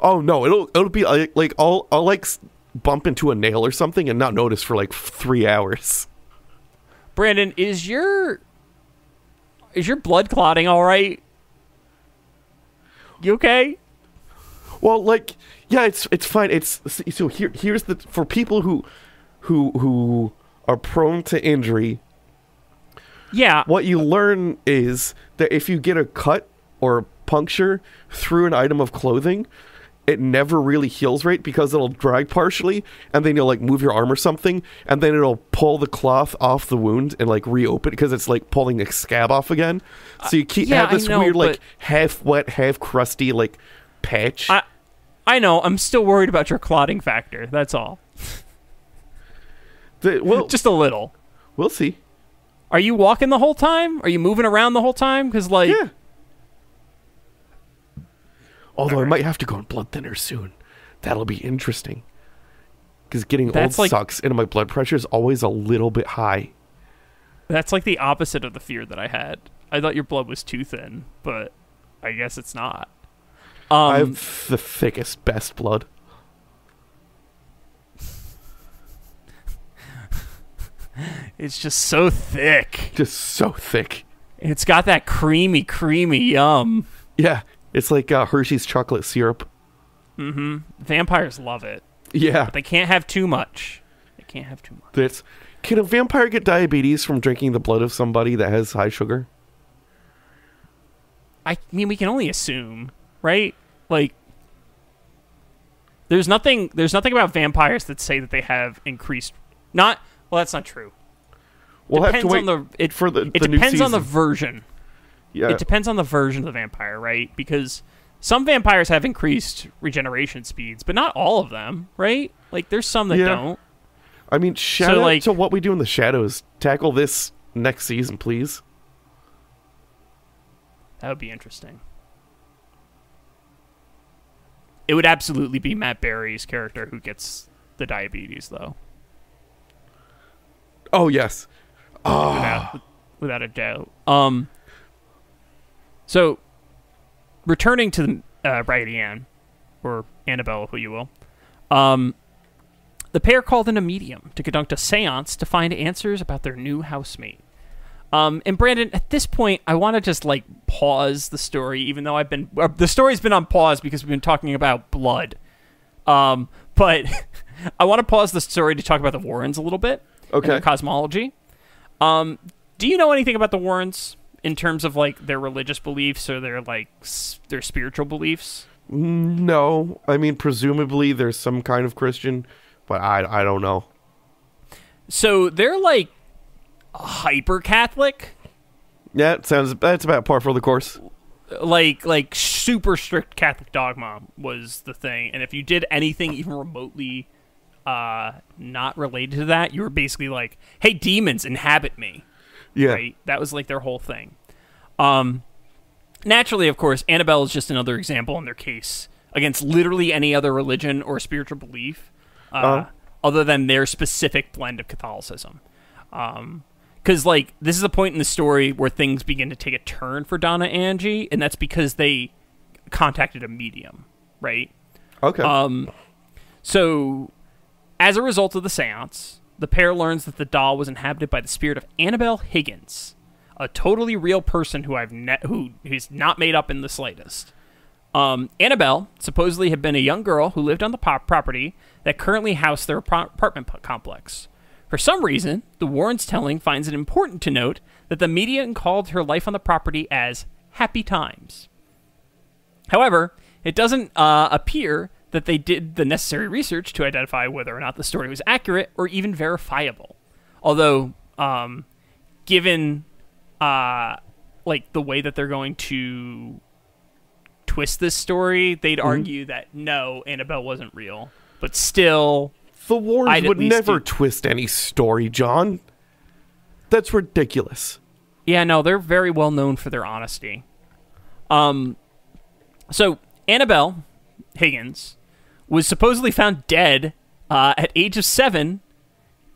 Oh no, it'll it'll be like, like I'll I'll like bump into a nail or something and not notice for like three hours. Brandon, is your is your blood clotting all right? You okay? Well, like yeah, it's it's fine. It's so here here's the for people who who who are prone to injury. Yeah. What you learn is that if you get a cut or puncture through an item of clothing, it never really heals right because it'll drag partially, and then you'll like move your arm or something, and then it'll pull the cloth off the wound and like reopen because it's like pulling a scab off again. So you keep yeah, have this know, weird like half wet, half crusty like patch. I I know. I'm still worried about your clotting factor. That's all. The- well, Just a little. we'll see. Are you walking the whole time? Are you moving around the whole time? Because like, Yeah. Although I might have to go on blood thinner soon. That'll be interesting. Because getting That's old like- sucks, and my blood pressure is always a little bit high. that's like the opposite of the fear that I had. I thought your blood was too thin, but I guess it's not. Um, I have the thickest, best blood. it's just so thick. Just so thick. It's got that creamy, creamy yum. Yeah, it's like uh, Hershey's chocolate syrup. Mm-hmm. Vampires love it. Yeah, They can't have too much. They can't have too much. that's. Can a vampire get diabetes from drinking the blood of somebody that has high sugar? I mean, we can only assume, right? Like, there's nothing. There's nothing about vampires that say that they have increased. Not well. That's not true. We'll have to depends wait on the it for the, It the new depends on the version. yeah. It depends on the version of the vampire, right? Because some vampires have increased regeneration speeds, but not all of them, right? Like, there's some that Yeah. don't. I mean, shout out like- to what we do in the shadows. Tackle this next season, please. That would be interesting. It would absolutely be Matt Berry's character who gets the diabetes, though. Oh yes. Oh. without, without a doubt. Um, so, returning to the uh, Raggedy Ann, or Annabelle, who you will, um, the pair called in a medium to conduct a seance to find answers about their new housemate. Um, and Brandon, at this point, I want to just like pause the story, even though I've been uh, the story's been on pause because we've been talking about blood. Um, but I want to pause the story to talk about the Warrens a little bit and Okay. their cosmology. Um, do you know anything about the Warrens in terms of like their religious beliefs or their like s- their spiritual beliefs? No, I mean presumably there's some kind of Christian, but I I don't know. So they're like hyper Catholic, Yeah, it sounds that's about par for the course. like like super strict Catholic dogma was the thing, and if you did anything even remotely uh not related to that, you were basically like, "Hey, demons, inhabit me." Yeah. right? That was like their whole thing. Um, naturally, of course, Annabelle is just another example in their case against literally any other religion or spiritual belief, uh, Uh-huh. other than their specific blend of Catholicism. Because like this is a point in the story where things begin to take a turn for Donna Angie, and that's because they contacted a medium, right? Okay. Um, so, as a result of the seance, the pair learns that the doll was inhabited by the spirit of Annabelle Higgins, a totally real person who I've ne- who who's not made up in the slightest. Um, Annabelle supposedly had been a young girl who lived on the property that currently housed their apart- apartment complex. For some reason, the Warrens' telling finds it important to note that the media called her life on the property as happy times. However, it doesn't uh, appear that they did the necessary research to identify whether or not the story was accurate or even verifiable. Although, um, given uh, like the way that they're going to twist this story, they'd argue that no, Annabelle wasn't real. But still, The Warrens I'd would never do- twist any story, John. That's ridiculous. Yeah, no, they're very well known for their honesty. Um, so Annabelle Higgins was supposedly found dead uh, at age of seven,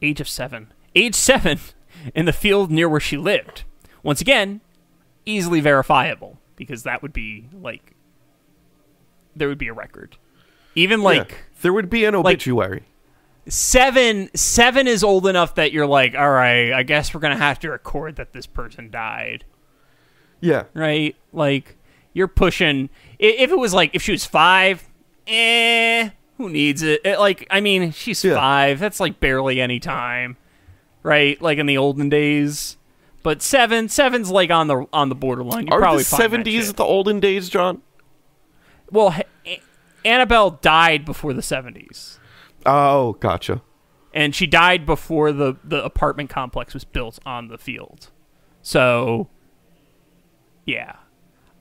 age of seven, age seven, in the field near where she lived. Once again, easily verifiable because that would be like there would be a record. Even like Yeah. there would be an obituary. seven seven is old enough that you're like all right i guess we're gonna have to record that this person died yeah. right like you're pushing if it was like if she was five eh who needs it, It- like i mean she's Yeah. five that's like barely any time right like in the olden days but seven seven's like on the on the borderline you Are probably the seventies the olden days, John? well annabelle died before the 70s Oh, gotcha. and she died before the the apartment complex was built on the field. So yeah.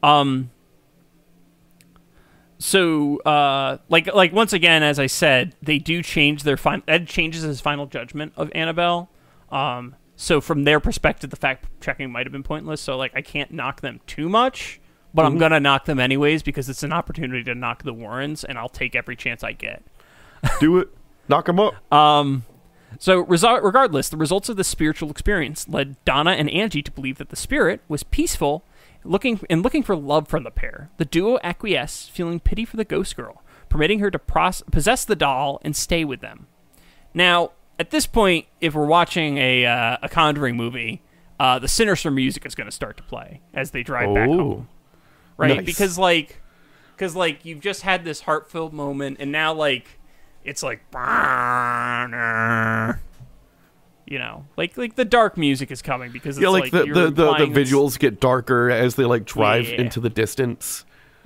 Um so uh like like once again as I said, they do change their final Ed changes his final judgment of Annabelle. Um so from their perspective the fact checking might have been pointless, so like I can't knock them too much, but I'm going to knock them anyways because it's an opportunity to knock the Warrens and I'll take every chance I get. Do it. Knock them up. Um. So, regardless, the results of the spiritual experience led Donna and Angie to believe that the spirit was peaceful, looking and looking for love from the pair. The duo acquiesced, feeling pity for the ghost girl, permitting her to pros- possess the doll and stay with them. Now, at this point, if we're watching a uh, a Conjuring movie, uh, the sinister music is going to start to play as they drive back home, right? Nice. Because like, because like you've just had this heart-filled moment, and now like it's like you know like like the dark music is coming because it's Yeah, like, the, you're the, the, the visuals get darker as they like drive Yeah. into the distance.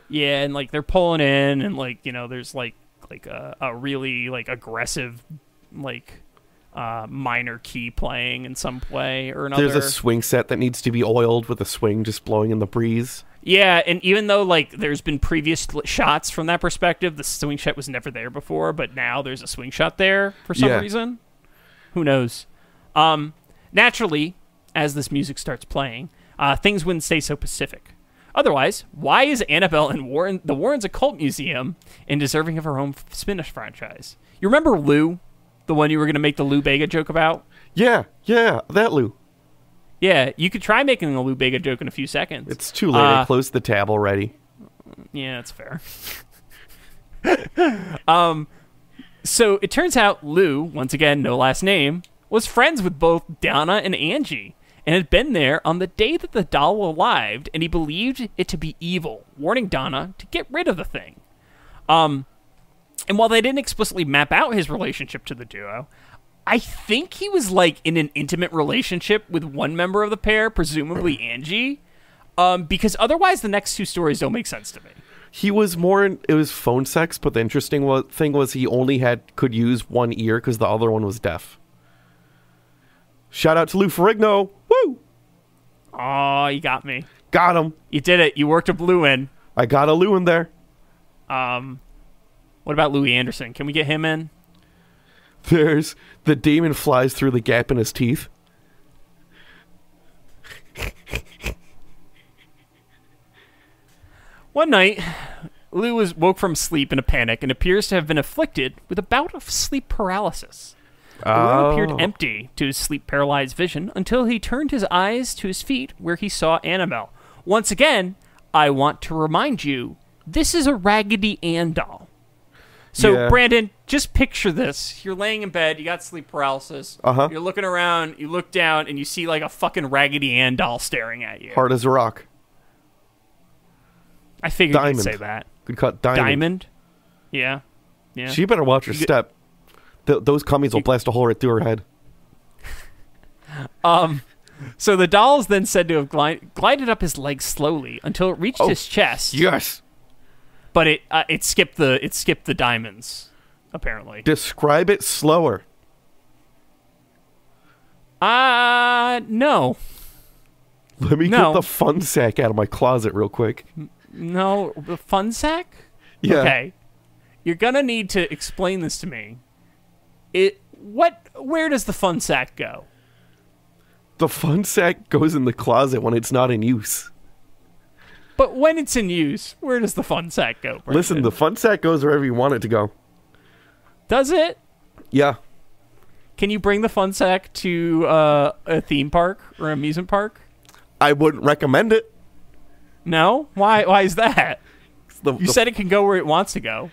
yeah and like they're pulling in and like you know there's like like a, a really like aggressive like uh minor key playing in some play or another There's a swing set that needs to be oiled with a swing just blowing in the breeze. Yeah, and even though like there's been previous shots from that perspective, the swing shot was never there before, but now there's a swing shot there for some Yeah. reason. Who knows? Um, naturally, as this music starts playing, uh, things wouldn't stay so pacific. Otherwise, why is Annabelle in Warren the Warrens Occult Museum and deserving of her own spin-off franchise? You remember Lou, the one you were going to make the Lou Bega joke about? Yeah, yeah, that Lou. Yeah, you could try making a Lou Bega joke in a few seconds. It's too late. I Uh, closed the tab already. Yeah, that's fair. um, so it turns out Lou, once again, no last name, was friends with both Donna and Angie, and had been there on the day that the doll arrived, and he believed it to be evil, warning Donna to get rid of the thing. Um, and while they didn't explicitly map out his relationship to the duo, I think he was like in an intimate relationship with one member of the pair, presumably Angie. Um, because otherwise, the next two stories don't make sense to me. He was more. In, it was phone sex, but the interesting thing was he only had could use one ear because the other one was deaf. Shout out to Lou Ferrigno. Woo! Oh, you got me. Got him. You did it. You worked a blue in. I got a Lou in there. Um, what about Louie Anderson? Can we get him in? There's the demon flies through the gap in his teeth. One night, Lou was woke from sleep in a panic and appears to have been afflicted with a bout of sleep paralysis. The room appeared Oh. empty to his sleep paralyzed vision until he turned his eyes to his feet where he saw Annabelle. Once again, I want to remind you this is a Raggedy Ann doll. So, Yeah. Brandon, just picture this. You're laying in bed, you got sleep paralysis. Uh-huh. You're looking around, you look down, and you see like a fucking Raggedy Ann doll staring at you. Hard as a rock. I figured Diamond. you'd say that. Good cut. Diamond. Diamond? Yeah. Yeah. She better watch her step. Th- those cummies will blast a hole right through her head. Um, so the doll is then said to have glide- glided up his leg slowly until it reached Oh, his chest. Yes. But it uh, it skipped the it skipped the diamonds, apparently. Describe it slower. Uh no, Let me No. get the fun sack out of my closet real quick. no, the fun sack. Yeah. Okay, you're gonna need to explain this to me it what where does the fun sack go? The fun sack goes in the closet when it's not in use. But when it's in use, where does the fun sack go? Brandon? Listen, the fun sack goes wherever you want it to go. does it? Yeah. Can you bring the fun sack to uh, a theme park or amusement park? I wouldn't recommend it. No. Why? Why is that? The, You the- said it can go where it wants to go.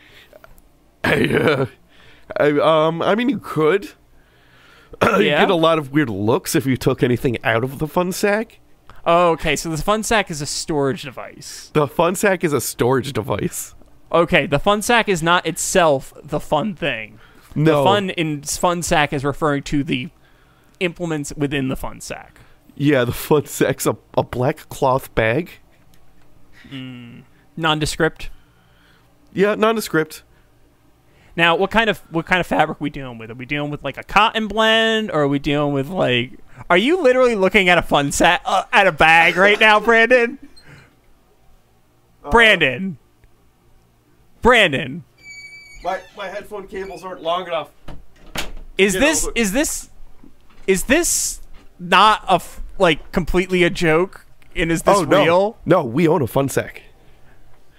I, uh, I, um, I mean, you could. you Yeah? get a lot of weird looks if you took anything out of the fun sack. Oh, okay. So the fun sack is a storage device. The fun sack is a storage device. Okay, the fun sack is not itself the fun thing. No. The fun in fun sack is referring to the implements within the fun sack. Yeah, the fun sack's a, a black cloth bag. Nondescript. Yeah, nondescript. Now, what kind of what kind of fabric we dealing with? Are we dealing with like a cotton blend, or are we dealing with like? Are you literally looking at a fun sack uh, at a bag right now, Brandon? Brandon. Brandon. My, my headphone cables aren't long enough. Is Get this over it. is this is this not a f- like completely a joke? And is this oh, no. real? No, we own a fun sack.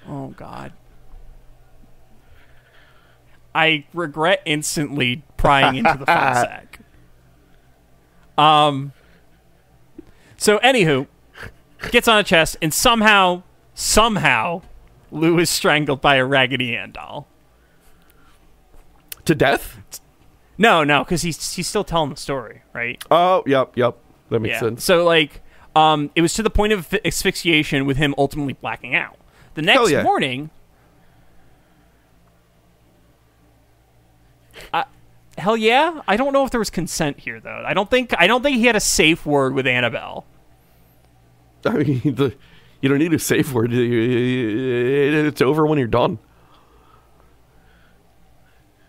Oh God. I regret instantly prying into the fun sack. Um. So, anywho, gets on a chest, and somehow, somehow, Lou is strangled by a Raggedy Ann doll. To death? No, no, because he's he's still telling the story, right? Oh, yep, yep. That makes yeah. sense. So like, um, it was to the point of asphyxiation with him ultimately blacking out. The next yeah. morning, I, hell yeah, I don't know if there was consent here though. I don't think I don't think he had a safe word with Annabelle. I mean, the, you don't need a safe word. It's over when you're done.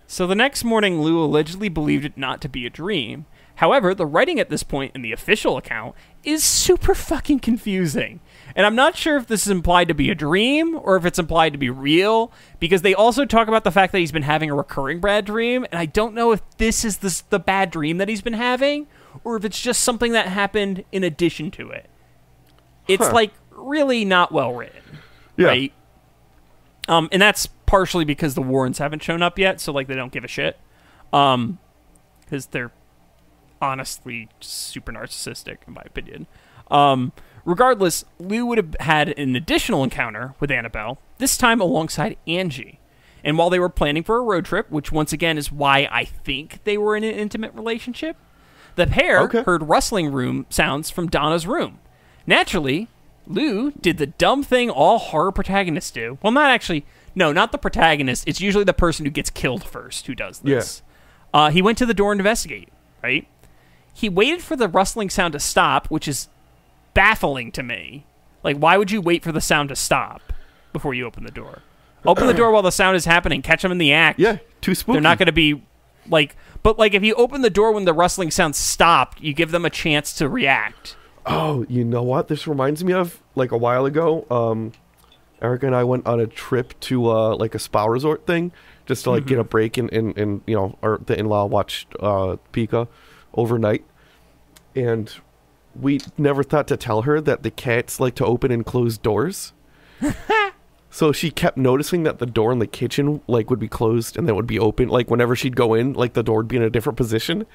So the next morning, Lou allegedly believed it not to be a dream. However, the writing at this point in the official account is super fucking confusing. And I'm not sure if this is implied to be a dream or if it's implied to be real, because they also talk about the fact that he's been having a recurring bad dream, and I don't know if this is the, the bad dream that he's been having, or if it's just something that happened in addition to it. It's Huh. like really not well written Yeah. right? Um, and that's partially because the Warrens haven't shown up yet, so like they don't give a shit, um, because they're honestly super narcissistic in my opinion. Um, regardless, Lou would have had an additional encounter with Annabelle, this time alongside Angie. And while they were planning for a road trip, which once again is why I think they were in an intimate relationship, the pair Okay. heard rustling room sounds from Donna's room. Naturally, Lou did the dumb thing all horror protagonists do. Well, not actually. No, not the protagonist. It's usually the person who gets killed first who does this. Uh, he went to the door and investigate, right? He waited for the rustling sound to stop, which is baffling to me. Like, why would you wait for the sound to stop before you open the door? Open the door while the sound is happening. Catch them in the act. Yeah, too spooky. They're not going to be like, but like if you open the door when the rustling sound stopped, you give them a chance to react. Oh, you know what? This reminds me of like a while ago. Um, Erica and I went on a trip to uh, like a spa resort thing, just to like get a break and, and, and you know, our the in law watched uh, Pika overnight, and we never thought to tell her that the cats like to open and close doors. so she kept noticing that the door in the kitchen like would be closed and then would be open. Like whenever she'd go in, like the door would be in a different position.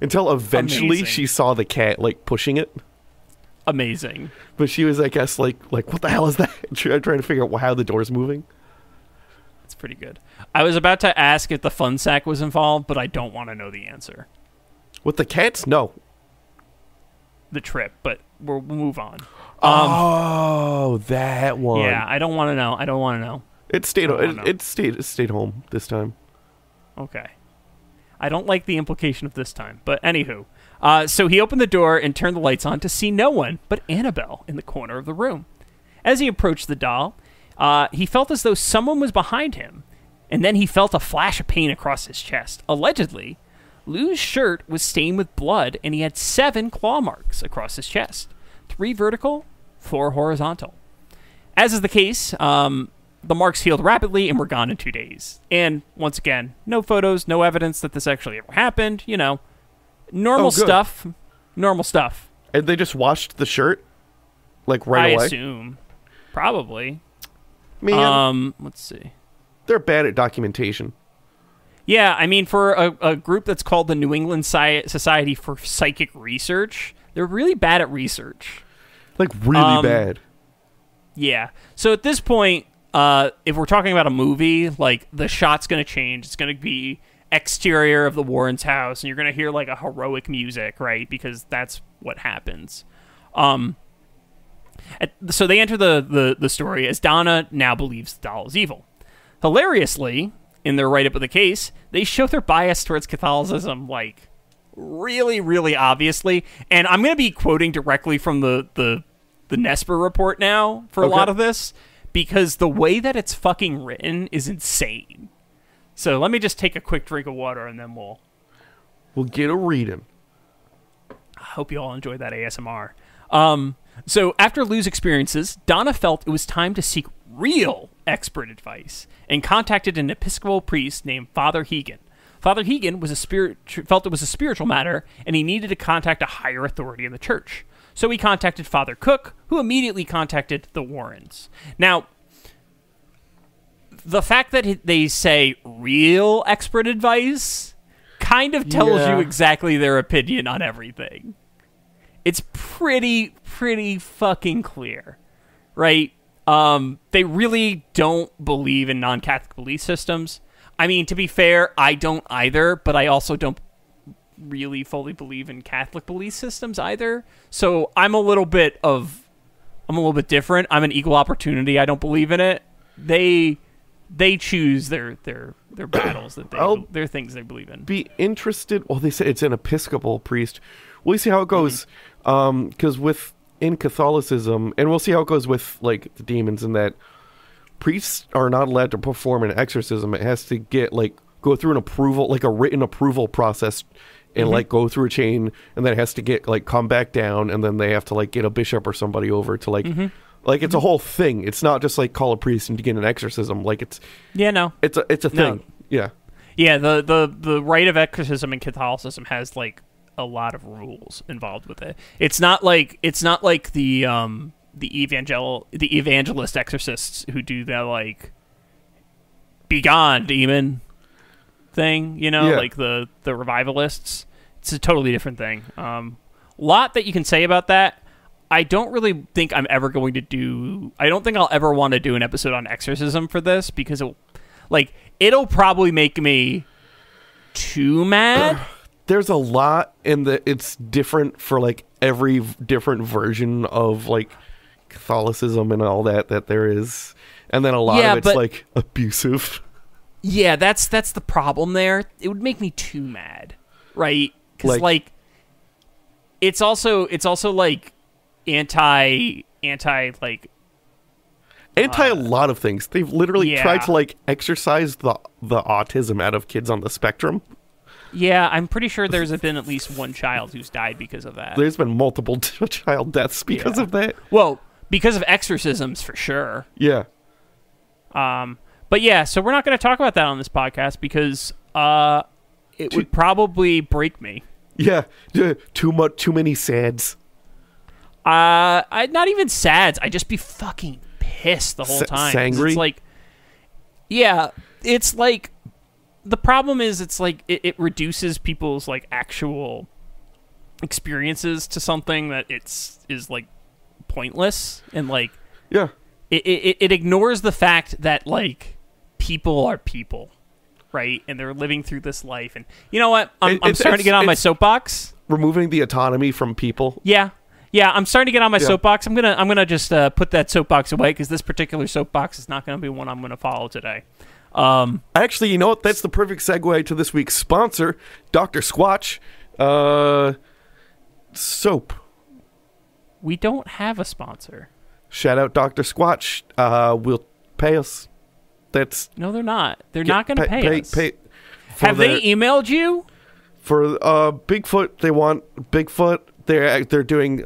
Until eventually Amazing. she saw the cat like pushing it. Amazing. But she was, I guess, like, like what the hell is that? Try- trying to figure out how the door's moving. It's pretty good. I was about to ask if the fun sack was involved, but I don't want to know the answer. With the cats, no. The trip, but we'll, we'll move on. oh, that one. Yeah, I don't want to know. I don't want to know. it stayed. It, know. it stayed. It stayed home this time. Okay. I don't like the implication of this time, but anywho. Uh, so he opened the door and turned the lights on to see no one but Annabelle in the corner of the room. As he approached the doll, uh, he felt as though someone was behind him, and then he felt a flash of pain across his chest. Allegedly, Lou's shirt was stained with blood, and he had seven claw marks across his chest three vertical, four horizontal. As is the case, um, the marks healed rapidly and were gone in two days. And once again, no photos, no evidence that this actually ever happened. You know, normal Oh, stuff. Normal stuff. And they just washed the shirt, like right I away. I assume. Probably. Man, Um, let's see. they're bad at documentation. Yeah, I mean, for a, a group that's called the New England Sci- Society for Psychic Research, they're really bad at research. Like really Um, bad. Yeah. So at this point, uh, if we're talking about a movie, like the shot's going to change. It's going to be exterior of the Warrens' house, and you're going to hear like a heroic music, right? Because that's what happens. Um. At, so they enter the, the the story as Donna now believes the doll is evil. Hilariously, in their write up of the case, they show their bias towards Catholicism like really, really obviously. And I'm going to be quoting directly from the the the Nesper report now for a lot of this because the way that it's fucking written is insane. So let me just take a quick drink of water and then we'll. We'll get a reading. I hope you all enjoyed that ASMR. Um, so after Lou's experiences, Donna felt it was time to seek real expert advice and contacted an Episcopal priest named Father Hegan. Father Hegan was a spirit felt it was a spiritual matter and he needed to contact a higher authority in the church. So he contacted Father Cook, who immediately contacted the Warrens. Now, the fact that they say real expert advice kind of tells Yeah. you exactly their opinion on everything. It's pretty pretty fucking clear, right? Um, they really don't believe in non-Catholic belief systems. I mean, to be fair, I don't either, but I also don't really fully believe in Catholic belief systems either. So I'm a little bit of I'm a little bit different. I'm an equal opportunity. I don't believe in it. They they choose their their their battles that they I'll- their things they believe in. Be interested. Well, they say it's an Episcopal priest. We'll see how it goes. Um, because with in Catholicism, and we'll see how it goes with like the demons and that priests are not allowed to perform an exorcism. It has to get like go through an approval, like a written approval process, and mm-hmm. like go through a chain, and then it has to get like come back down, and then they have to like get a bishop or somebody over to like. Mm-hmm. Like it's a mm-hmm. whole thing. It's not just like call a priest and get an exorcism. Like it's Yeah, no. it's a it's a No. thing. Yeah. Yeah, the, the, the rite of exorcism in Catholicism has like a lot of rules involved with it. It's not like it's not like the um the evangel the evangelist exorcists who do that like be gone demon thing, you know, Yeah. like the the revivalists. It's a totally different thing. Um lot that you can say about that. I don't really think I'm ever going to do I don't think I'll ever want to do an episode on exorcism for this because it like it'll probably make me too mad. there's a lot in the it's different for like every different version of like Catholicism and all that that there is, and then a lot Yeah, of it's but- like abusive. Yeah, that's that's the problem there. It would make me too mad, right? Because Like- like, it's also it's also like anti anti like Anti uh, a lot of things. They've literally yeah. tried to like exercise the the autism out of kids on the spectrum. Yeah. I'm pretty sure there's been at least one child who's died because of that. There's been multiple child deaths because Yeah. of that. Well, because of exorcisms for sure. Yeah. Um, but yeah, so we're not going to talk about that on this podcast because uh, it would probably break me. Yeah. Too much too many sads. Uh, I not even sads. I'd just be fucking pissed the whole Sa- time. sangry? It's like, yeah, it's like the problem is it's like it, it reduces people's like actual experiences to something that it's is like pointless and like Yeah. it, it, it ignores the fact that like people are people right? And they're living through this life. And you know what? I'm, It- I'm starting to get on my soapbox. Removing the autonomy from people. yeah. Yeah i'm starting to get on my Yeah. soapbox. I'm gonna i'm gonna just uh, put that soapbox away because this particular soapbox is not gonna be one i'm gonna follow today um Actually, you know what? That's the perfect segue to this week's sponsor, Dr. Squatch. Uh, soap. we don't have a sponsor Shout out Dr. Squatch. Uh, will pay us. That's no they're not they're not gonna pay, us pay have their- they emailed you for uh Bigfoot. They want Bigfoot. They're they're doing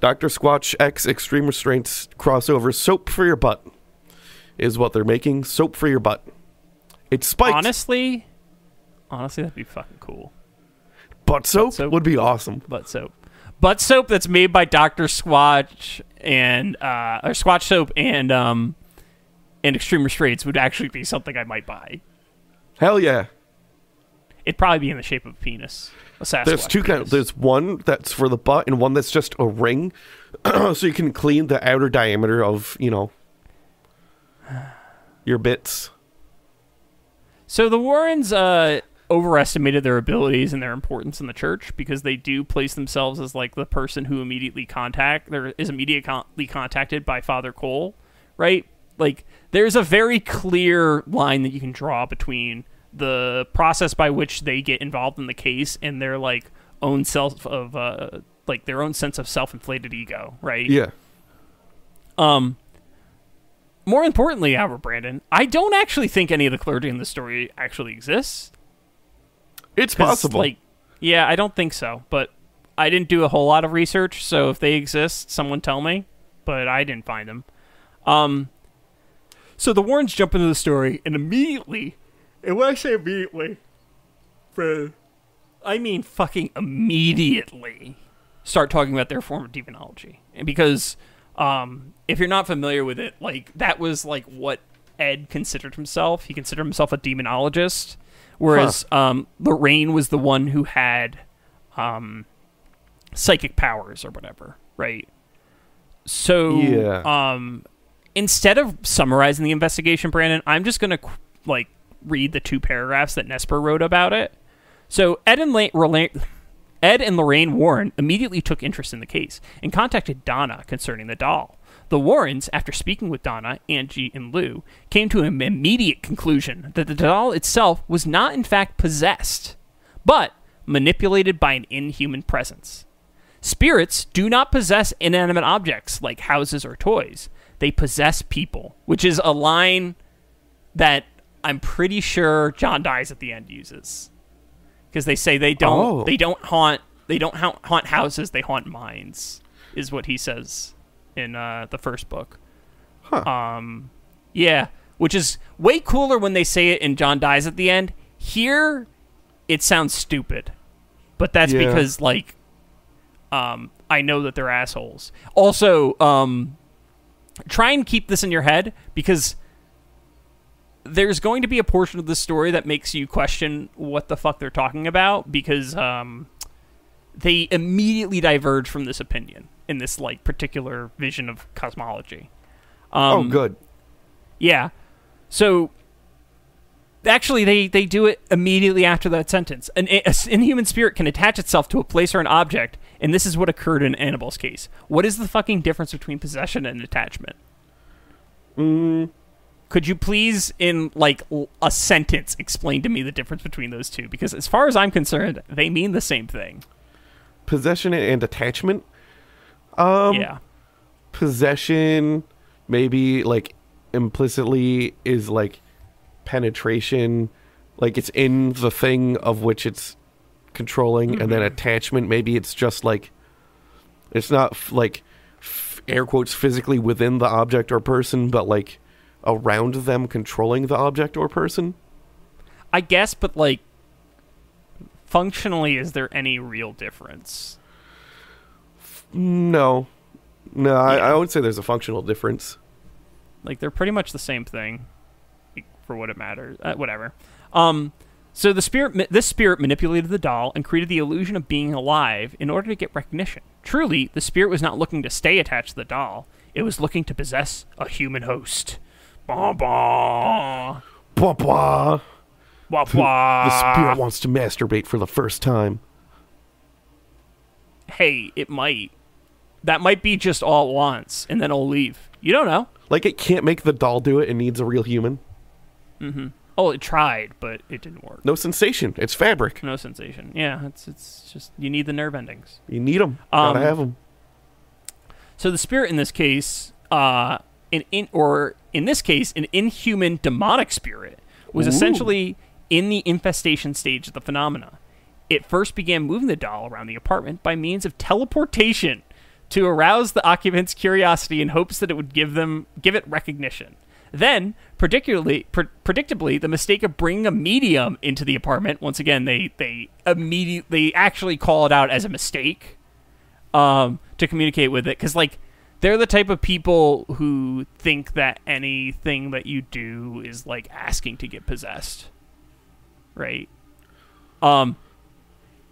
Dr. Squatch X Extreme Restraints crossover soap for your butt. is what they're making soap for your butt. It's spiked. Honestly, honestly, that'd be fucking cool. butt soap, soap. would be awesome. Butt soap, butt soap that's made by Doctor Squatch and uh, or Squatch soap and um and Extreme Restraints would actually be something I might buy. Hell yeah. It'd probably be in the shape of a penis. A Sasquatch There's two kind. penis. There's one that's for the butt, and one that's just a ring, so you can clean the outer diameter of you know your bits. So the Warrens uh, overestimated their abilities and their importance in the church because they do place themselves as like the person who immediately contact there is immediately contacted by Father Cole, right? Like there's a very clear line that you can draw between the process by which they get involved in the case and their like own self of uh, like their own sense of self-inflated ego, right? Yeah. Um, more importantly, however, Brandon, I don't actually think any of the clergy in the story actually exists. It's possible. Like, yeah, I don't think so. But I didn't do a whole lot of research, so if they exist, someone tell me. But I didn't find them. Um, so the Warrens jump into the story, and immediately, and when I say immediately, Fred, I mean fucking immediately, start talking about their form of demonology, and because um, if you're not familiar with it, like that was like what Ed considered himself. He considered himself a demonologist, whereas um, Lorraine was the one who had um, psychic powers or whatever, right? So, Yeah. um, instead of summarizing the investigation, Brandon, I'm just gonna like read the two paragraphs that Nesper wrote about it. So Ed and La- Rela- Ed and Lorraine Warren immediately took interest in the case and contacted Donna concerning the doll. The Warrens, after speaking with Donna, Angie, and Lou, came to an immediate conclusion that the doll itself was not in fact possessed, but manipulated by an inhuman presence. Spirits do not possess inanimate objects like houses or toys. They possess people, which is a line that I'm pretty sure John Dies at the end uses. Because they say they don't Oh. they don't haunt they don't haunt, haunt houses, they haunt minds, is what he says in uh, the first book. Huh. Um, yeah, which is way cooler when they say it and John dies at the end. Here, it sounds stupid, but that's Yeah. because like, um, I know that they're assholes. Also, um, try and keep this in your head because there's going to be a portion of the story that makes you question what the fuck they're talking about because um, they immediately diverge from this opinion in this like particular vision of cosmology. oh, Um, good. yeah. So actually they they do it immediately after that sentence. An a, inhuman spirit can attach itself to a place or an object, and this is what occurred in Annabelle's case. What is the fucking difference between possession and attachment? Mm, Could you please in like a sentence explain to me the difference between those two because as far as I'm concerned, they mean the same thing. possession and attachment. Um, yeah. possession maybe like implicitly is like penetration like it's in the thing of which it's controlling and Mm-hmm. then attachment maybe it's just like it's not f- like f- air quotes physically within the object or person but like around them controlling the object or person I guess but like functionally is there any real difference? no no I, Yeah. I would say there's a functional difference Like they're pretty much the same thing, for what it matters. Uh, whatever. Um, so the spirit, this spirit manipulated the doll and created the illusion of being alive in order to get recognition. Truly, the spirit was not looking to stay attached to the doll; it was looking to possess a human host. Bah, bah. Blah, blah. Wah, wah. the spirit wants to masturbate for the first time Hey, it might. That might be just all at once, and then it'll leave. You don't know. Like it can't make the doll do it. It needs a real human. Mm-hmm. Oh, it tried, but it didn't work. No sensation. It's fabric. No sensation. Yeah, it's it's just you need the nerve endings. You need them. Gotta Um, have them. So the spirit in this case, uh, in, in or in this case, an inhuman demonic spirit was Ooh. essentially in the infestation stage of the phenomena. It first began moving the doll around the apartment by means of teleportation to arouse the occupants' curiosity in hopes that it would give them give it recognition. Then, particularly, pre- predictably, the mistake of bringing a medium into the apartment. Once again, they they immediately actually call it out as a mistake um, to communicate with it because like they're the type of people who think that anything that you do is like asking to get possessed, right? Um,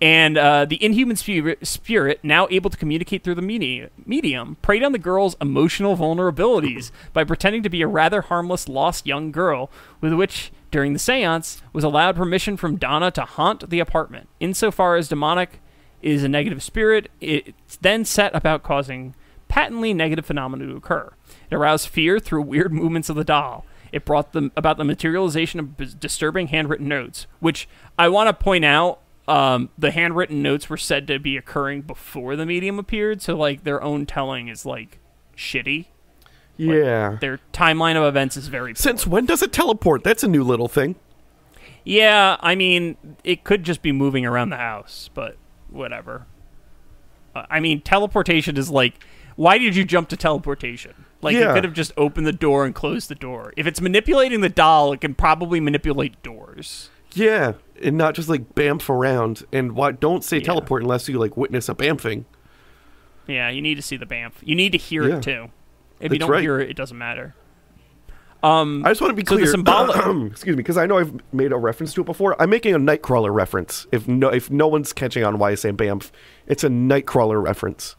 and uh, the inhuman spirit, spirit, now able to communicate through the medi- medium, preyed on the girl's emotional vulnerabilities by pretending to be a rather harmless lost young girl, with which, during the seance, was allowed permission from Donna to haunt the apartment. Insofar as demonic is a negative spirit, it then set about causing patently negative phenomena to occur. It aroused fear through weird movements of the doll. It brought them about the materialization of b- disturbing handwritten notes, which I want to point out um, the handwritten notes were said to be occurring before the medium appeared, so like their own telling is like shitty. Yeah. Their timeline of events is very. Since when does it teleport? That's a new little thing. Yeah, I mean, it could just be moving around the house, but whatever. Uh, I mean, teleportation is like, why did you jump to teleportation? Like, Yeah. it could have just opened the door and closed the door. If it's manipulating the doll, it can probably manipulate doors. Yeah, and not just like bamf around. And why? Don't say Yeah. teleport unless you like witness a bamfing. Yeah, you need to see the BAMF. You need to hear Yeah. it too. If you don't right. hear it, it doesn't matter. Um, I just want to be So clear. symbolic- excuse me, because I know I've made a reference to it before. I'm making a Nightcrawler reference. If no, if no one's catching on why I say Bamf, it's a Nightcrawler reference.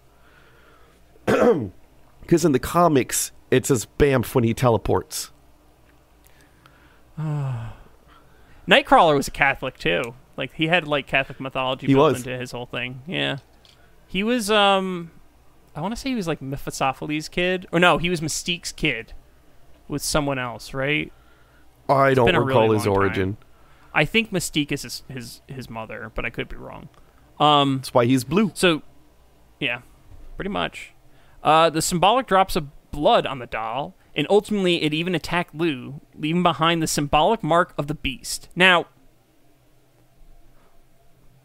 Because in the comics, it says Bamf when he teleports. Nightcrawler was a Catholic too. Like he had like Catholic mythology He built was. into his whole thing. Yeah, he was. Um, I want to say he was like Mephistopheles' kid, or no, he was Mystique's kid with someone else, right? I don't recall really his long time. origin. I think Mystique is his his, his mother, but I could be wrong. Um, That's why he's blue. So, yeah, pretty much. Uh, the symbolic drops of blood on the doll, and ultimately it even attacked Lou, leaving behind the symbolic mark of the beast. Now,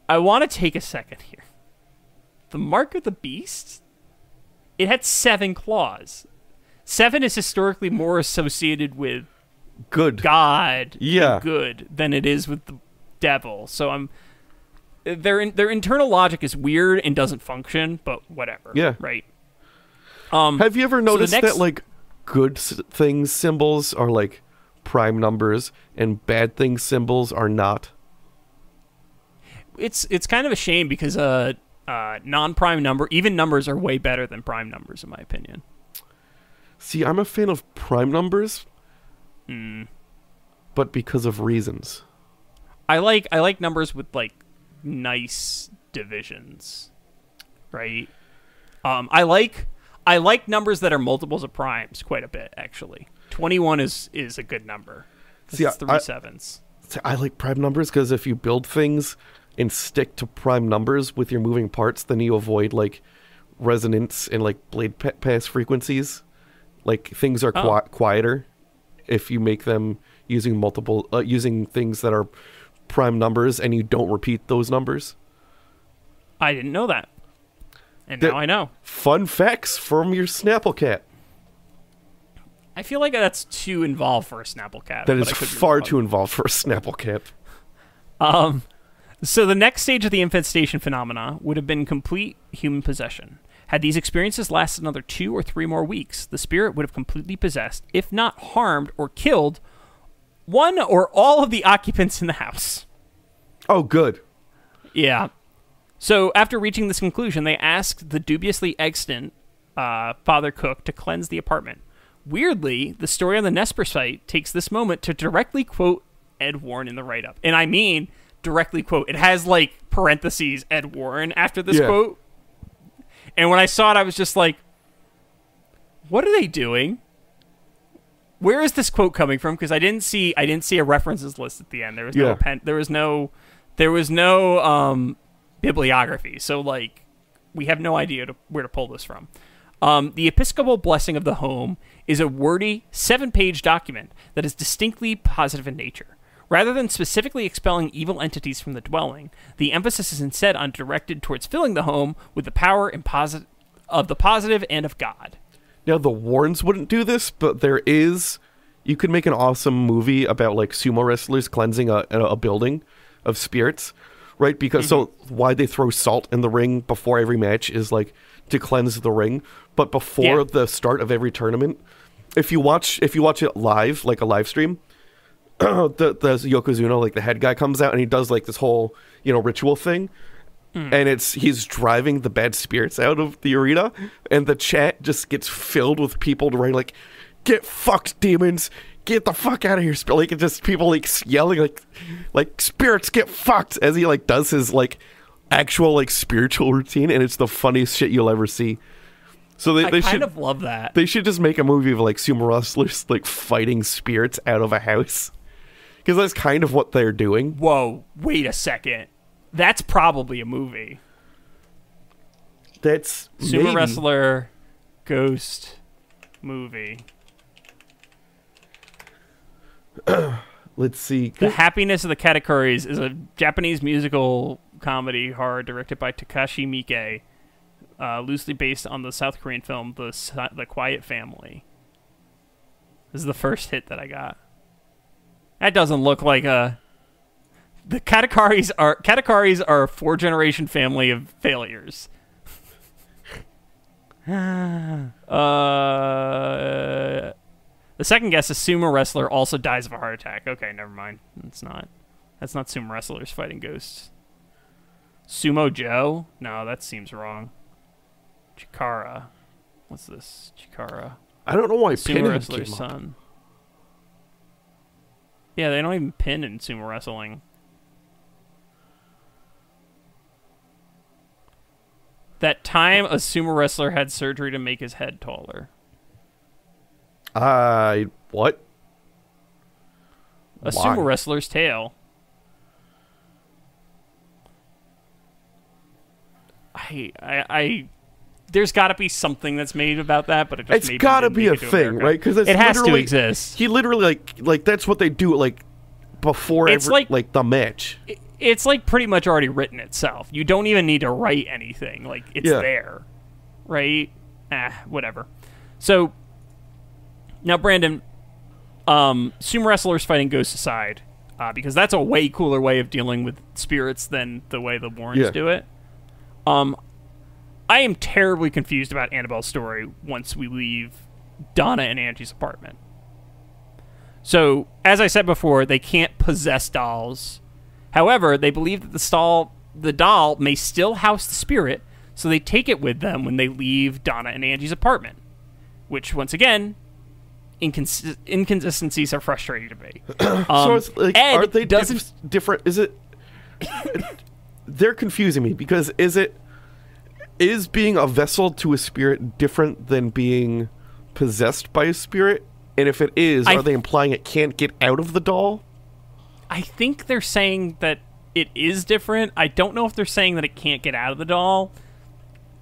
I want to take a second here. The mark of the beast? It had seven claws. Seven is historically more associated with Good. God Yeah. good than it is with the devil. So I'm their their internal logic is weird and doesn't function, but whatever. Yeah. Right. Um Have you ever noticed next- that like good things symbols are like prime numbers and bad things symbols are not? it's it's kind of a shame because uh uh non-prime number even numbers are way better than prime numbers in my opinion. See, I'm a fan of prime numbers, Hmm. but because of reasons. I like I like numbers with like nice divisions. Right? Um I like I like numbers that are multiples of primes quite a bit actually. 21 is is a good number. See, it's three I- sevens. See, I like prime numbers because if you build things and stick to prime numbers with your moving parts, then you avoid like resonance and like blade pa- pass frequencies. Like things are Oh. qui- quieter if you make them using multiple uh, using things that are prime numbers and you don't repeat those numbers. I didn't know that. And now I know. Fun facts from your Snapple cat. I feel like that's too involved for a Snapple cat. That is I could be far too involved for a Snapple cat. Um, so the next stage of the infestation phenomena would have been complete human possession. Had these experiences lasted another two or three more weeks, the spirit would have completely possessed, if not harmed or killed, one or all of the occupants in the house. Oh, good. Yeah. So after reaching this conclusion, they asked the dubiously extant uh, Father Cook to cleanse the apartment. Weirdly, the story on the NESPR site takes this moment to directly quote Ed Warren in the write up. And I mean directly quote. It has like parentheses Ed Warren after this Yeah. quote. And when I saw it, I was just like, what are they doing? Where is this quote coming from? Because I didn't see I didn't see a references list at the end. There was no pen there was no there was no um bibliography. So like we have no idea to, where to pull this from. Um, the Episcopal blessing of the home is a wordy seven-page document that is distinctly positive in nature. Rather than specifically expelling evil entities from the dwelling, the emphasis is instead on directed towards filling the home with the power and posit- of the positive and of God. Now the Warrens wouldn't do this, but there is you could make an awesome movie about like sumo wrestlers cleansing a, a building of spirits, right? Because so mm-hmm. why they throw salt in the ring before every match is like to cleanse the ring, but before Yeah. the start of every tournament, if you watch if you watch it live like a live stream, the the Yokozuna like the head guy comes out and he does like this whole you know ritual thing. Mm. And it's he's driving the bad spirits out of the arena, and the chat just gets filled with people writing like, "Get fucked, demons! Get the fuck out of here!" Sp-" Like it just people like yelling like, like spirits get fucked as he like does his like actual like spiritual routine, and it's the funniest shit you'll ever see. So they, I they kind should of love that. they should just make a movie of like sumo wrestlers like fighting spirits out of a house, because that's kind of what they're doing. Whoa, wait a second. That's probably a movie. That's Sumo maybe. wrestler ghost movie. Let's see. The Happiness of the Katakuri's is a Japanese musical comedy horror directed by Takashi Miike, uh, loosely based on the South Korean film The The Quiet Family. This is the first hit that I got. That doesn't look like a. The Katakuris are Katakuris are a four generation family of failures. uh, the second guess is sumo wrestler also dies of a heart attack. Okay, never mind. It's not. That's not sumo wrestlers fighting ghosts. Sumo Joe? No, that seems wrong. Chikara. What's this? Chikara. I don't know why Sumo Pinhead wrestler's came up. son. Yeah, they don't even pin in sumo wrestling. That time a sumo wrestler had surgery to make his head taller. I what? A Why? sumo wrestler's tail. I, I, I there's got to be something that's made about that, but it just It's maybe got to be a thing, right? Because it has to exist. He literally like like that's what they do like before It's every, like- like the match. It's like pretty much already written itself. You don't even need to write anything. Like it's Yeah. there, right? Ah, whatever. So now, Brandon, um, sumo wrestlers fighting ghosts aside, uh, because that's a way cooler way of dealing with spirits than the way the Warrens Yeah. do it. Um, I am terribly confused about Annabelle's story once we leave Donna and Angie's apartment. So, as I said before, they can't possess dolls. However, they believe that the stall, the doll may still house the spirit, so they take it with them when they leave Donna and Angie's apartment. Which, once again, incons- inconsistencies are frustrating to me. so Um, it's like Ed are they doesn't dif- different? Is it? they're confusing me because is it is being a vessel to a spirit different than being possessed by a spirit? And if it is, I- are they implying it can't get out of the doll? I think they're saying that it is different. I don't know if they're saying that it can't get out of the doll.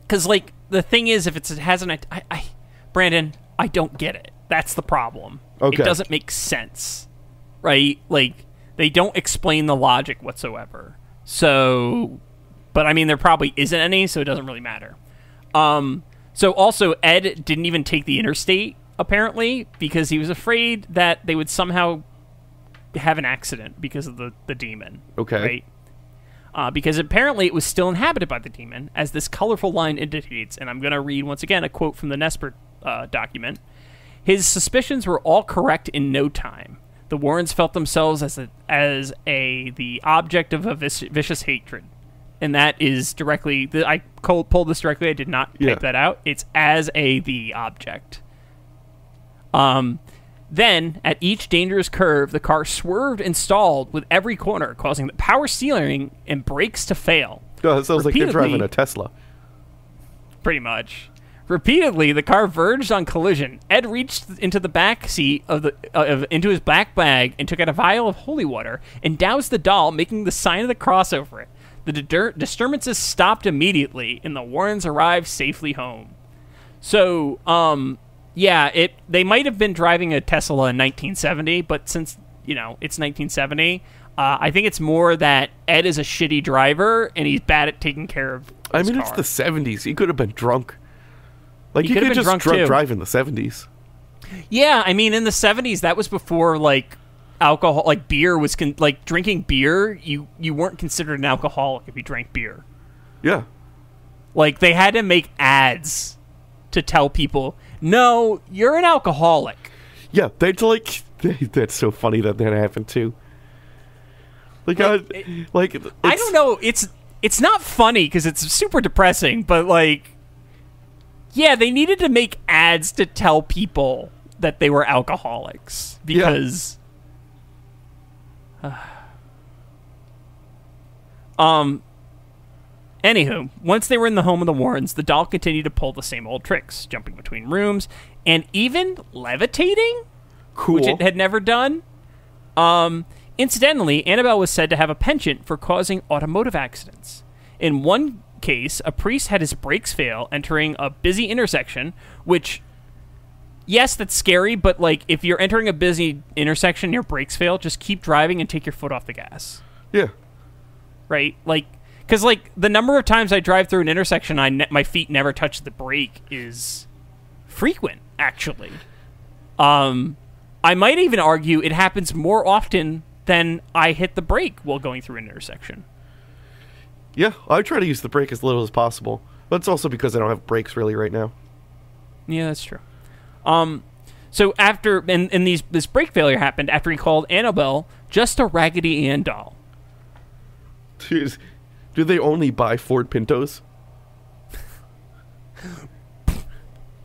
Because, like, the thing is, if it's, it hasn't, I, I, Brandon, I don't get it. That's the problem. Okay. It doesn't make sense. Right? Like, they don't explain the logic whatsoever. So. But, I mean, there probably isn't any, so it doesn't really matter. Um, so, also, Ed didn't even take the interstate, apparently, because he was afraid that they would somehow have an accident because of the, the demon. Okay. Right? Uh, because apparently it was still inhabited by the demon, as this colorful line indicates. And I'm going to read once again a quote from the NESPR uh, document. His suspicions were all correct in no time. The Warrens felt themselves as a, as a the object of a vis- vicious hatred, and that is directly. The, I pulled this directly. I did not type that out. It's as a the object. Um, then, at each dangerous curve, the car swerved and stalled with every corner, causing the power steering and brakes to fail. No, it sounds like they're driving a Tesla. Pretty much. Repeatedly, the car verged on collision. Ed reached into the back seat of the uh, of, into his black bag and took out a vial of holy water and doused the doll, making the sign of the cross over it. The distur- disturbances stopped immediately, and the Warrens arrived safely home. So, um, yeah, it they might have been driving a Tesla in 1970, but since you know it's 1970, uh, I think it's more that Ed is a shitty driver and he's bad at taking care of. I mean, car. it's the '70s. He could have been drunk. Like He you could have been just drunk, drive in the '70s. Yeah, I mean, in the '70s, that was before like alcohol, like beer was con- like drinking beer. You you weren't considered an alcoholic if you drank beer. Yeah. Like they had to make ads to tell people, no, you're an alcoholic. Yeah, that's like that's so funny that that happened too. Like, Like, I, uh, it- like I don't know. It's it's not funny because it's super depressing, but like, yeah, they needed to make ads to tell people that they were alcoholics because. um. Anywho, once they were in the home of the Warrens, the doll continued to pull the same old tricks, jumping between rooms and even levitating Cool. which it had never done. Um, incidentally, Annabelle was said to have a penchant for causing automotive accidents. In one case, a priest had his brakes fail entering a busy intersection, which, yes, that's scary, but like if you're entering a busy intersection, and your brakes fail, just keep driving and take your foot off the gas, yeah. right? Like, because like the number of times I drive through an intersection, I ne- my feet never touch the brake is frequent, actually. Um, I might even argue it happens more often than I hit the brake while going through an intersection. Yeah, I try to use the brake as little as possible. But it's also because I don't have brakes really right now. Yeah, that's true. Um, so after and, and these this brake failure happened after he called Annabelle just a Raggedy Ann doll. Jeez. Do they only buy Ford Pintos?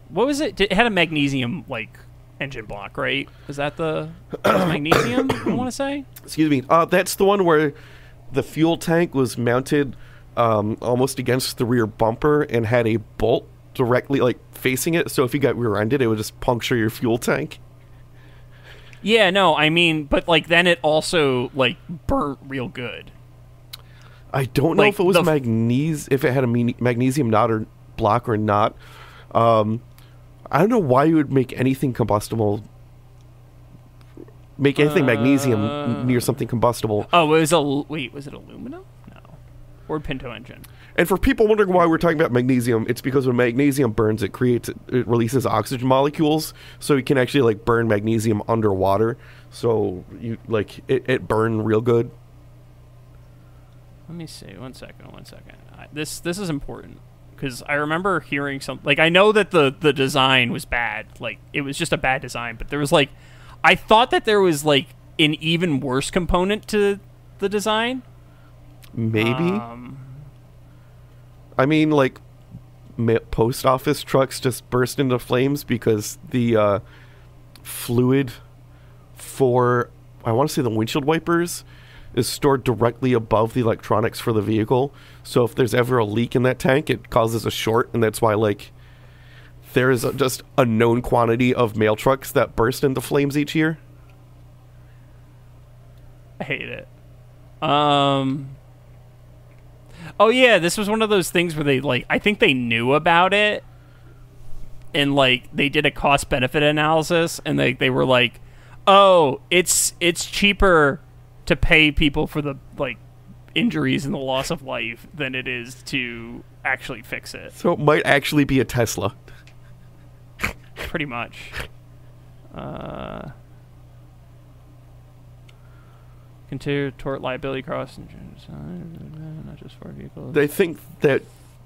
What was it? It had a magnesium like engine block, right? Was that the was magnesium? I want to say. Excuse me. Uh, that's the one where the fuel tank was mounted um, almost against the rear bumper and had a bolt directly like facing it. So if you got rear-ended, it would just puncture your fuel tank. Yeah, no, I mean, but like then it also like burnt real good. I don't know Like, if it was magnesium, if it had a magnesium knot or block or not. Um, I don't know why you would make anything combustible. Make anything magnesium uh. near something combustible. Oh, it was a wait. Was it aluminum? No, or Pinto engine. And for people wondering why we're talking about magnesium, it's because when magnesium burns, it creates it releases oxygen molecules, so you can actually like burn magnesium underwater. So you like it, it burn real good. Let me see. One second. One second. I, this this is important because I remember hearing some. Like I know that the the design was bad. Like it was just a bad design. But there was like, I thought that there was like an even worse component to the design. Maybe. Um, I mean, like post office trucks just burst into flames because the uh, fluid for I want to say the windshield wipers is stored directly above the electronics for the vehicle. So if there's ever a leak in that tank, it causes a short, and that's why like there is a, just a known quantity of mail trucks that burst into flames each year. I hate it. Um. Oh yeah, this was one of those things where they like. I think they knew about it, and like they did a cost benefit analysis, and they they were like, "Oh, it's it's cheaper to pay people for the like injuries and the loss of life than it is to actually fix it." So it might actually be a Tesla. Pretty much. Uh. Continue tort liability and not just for vehicles. I think that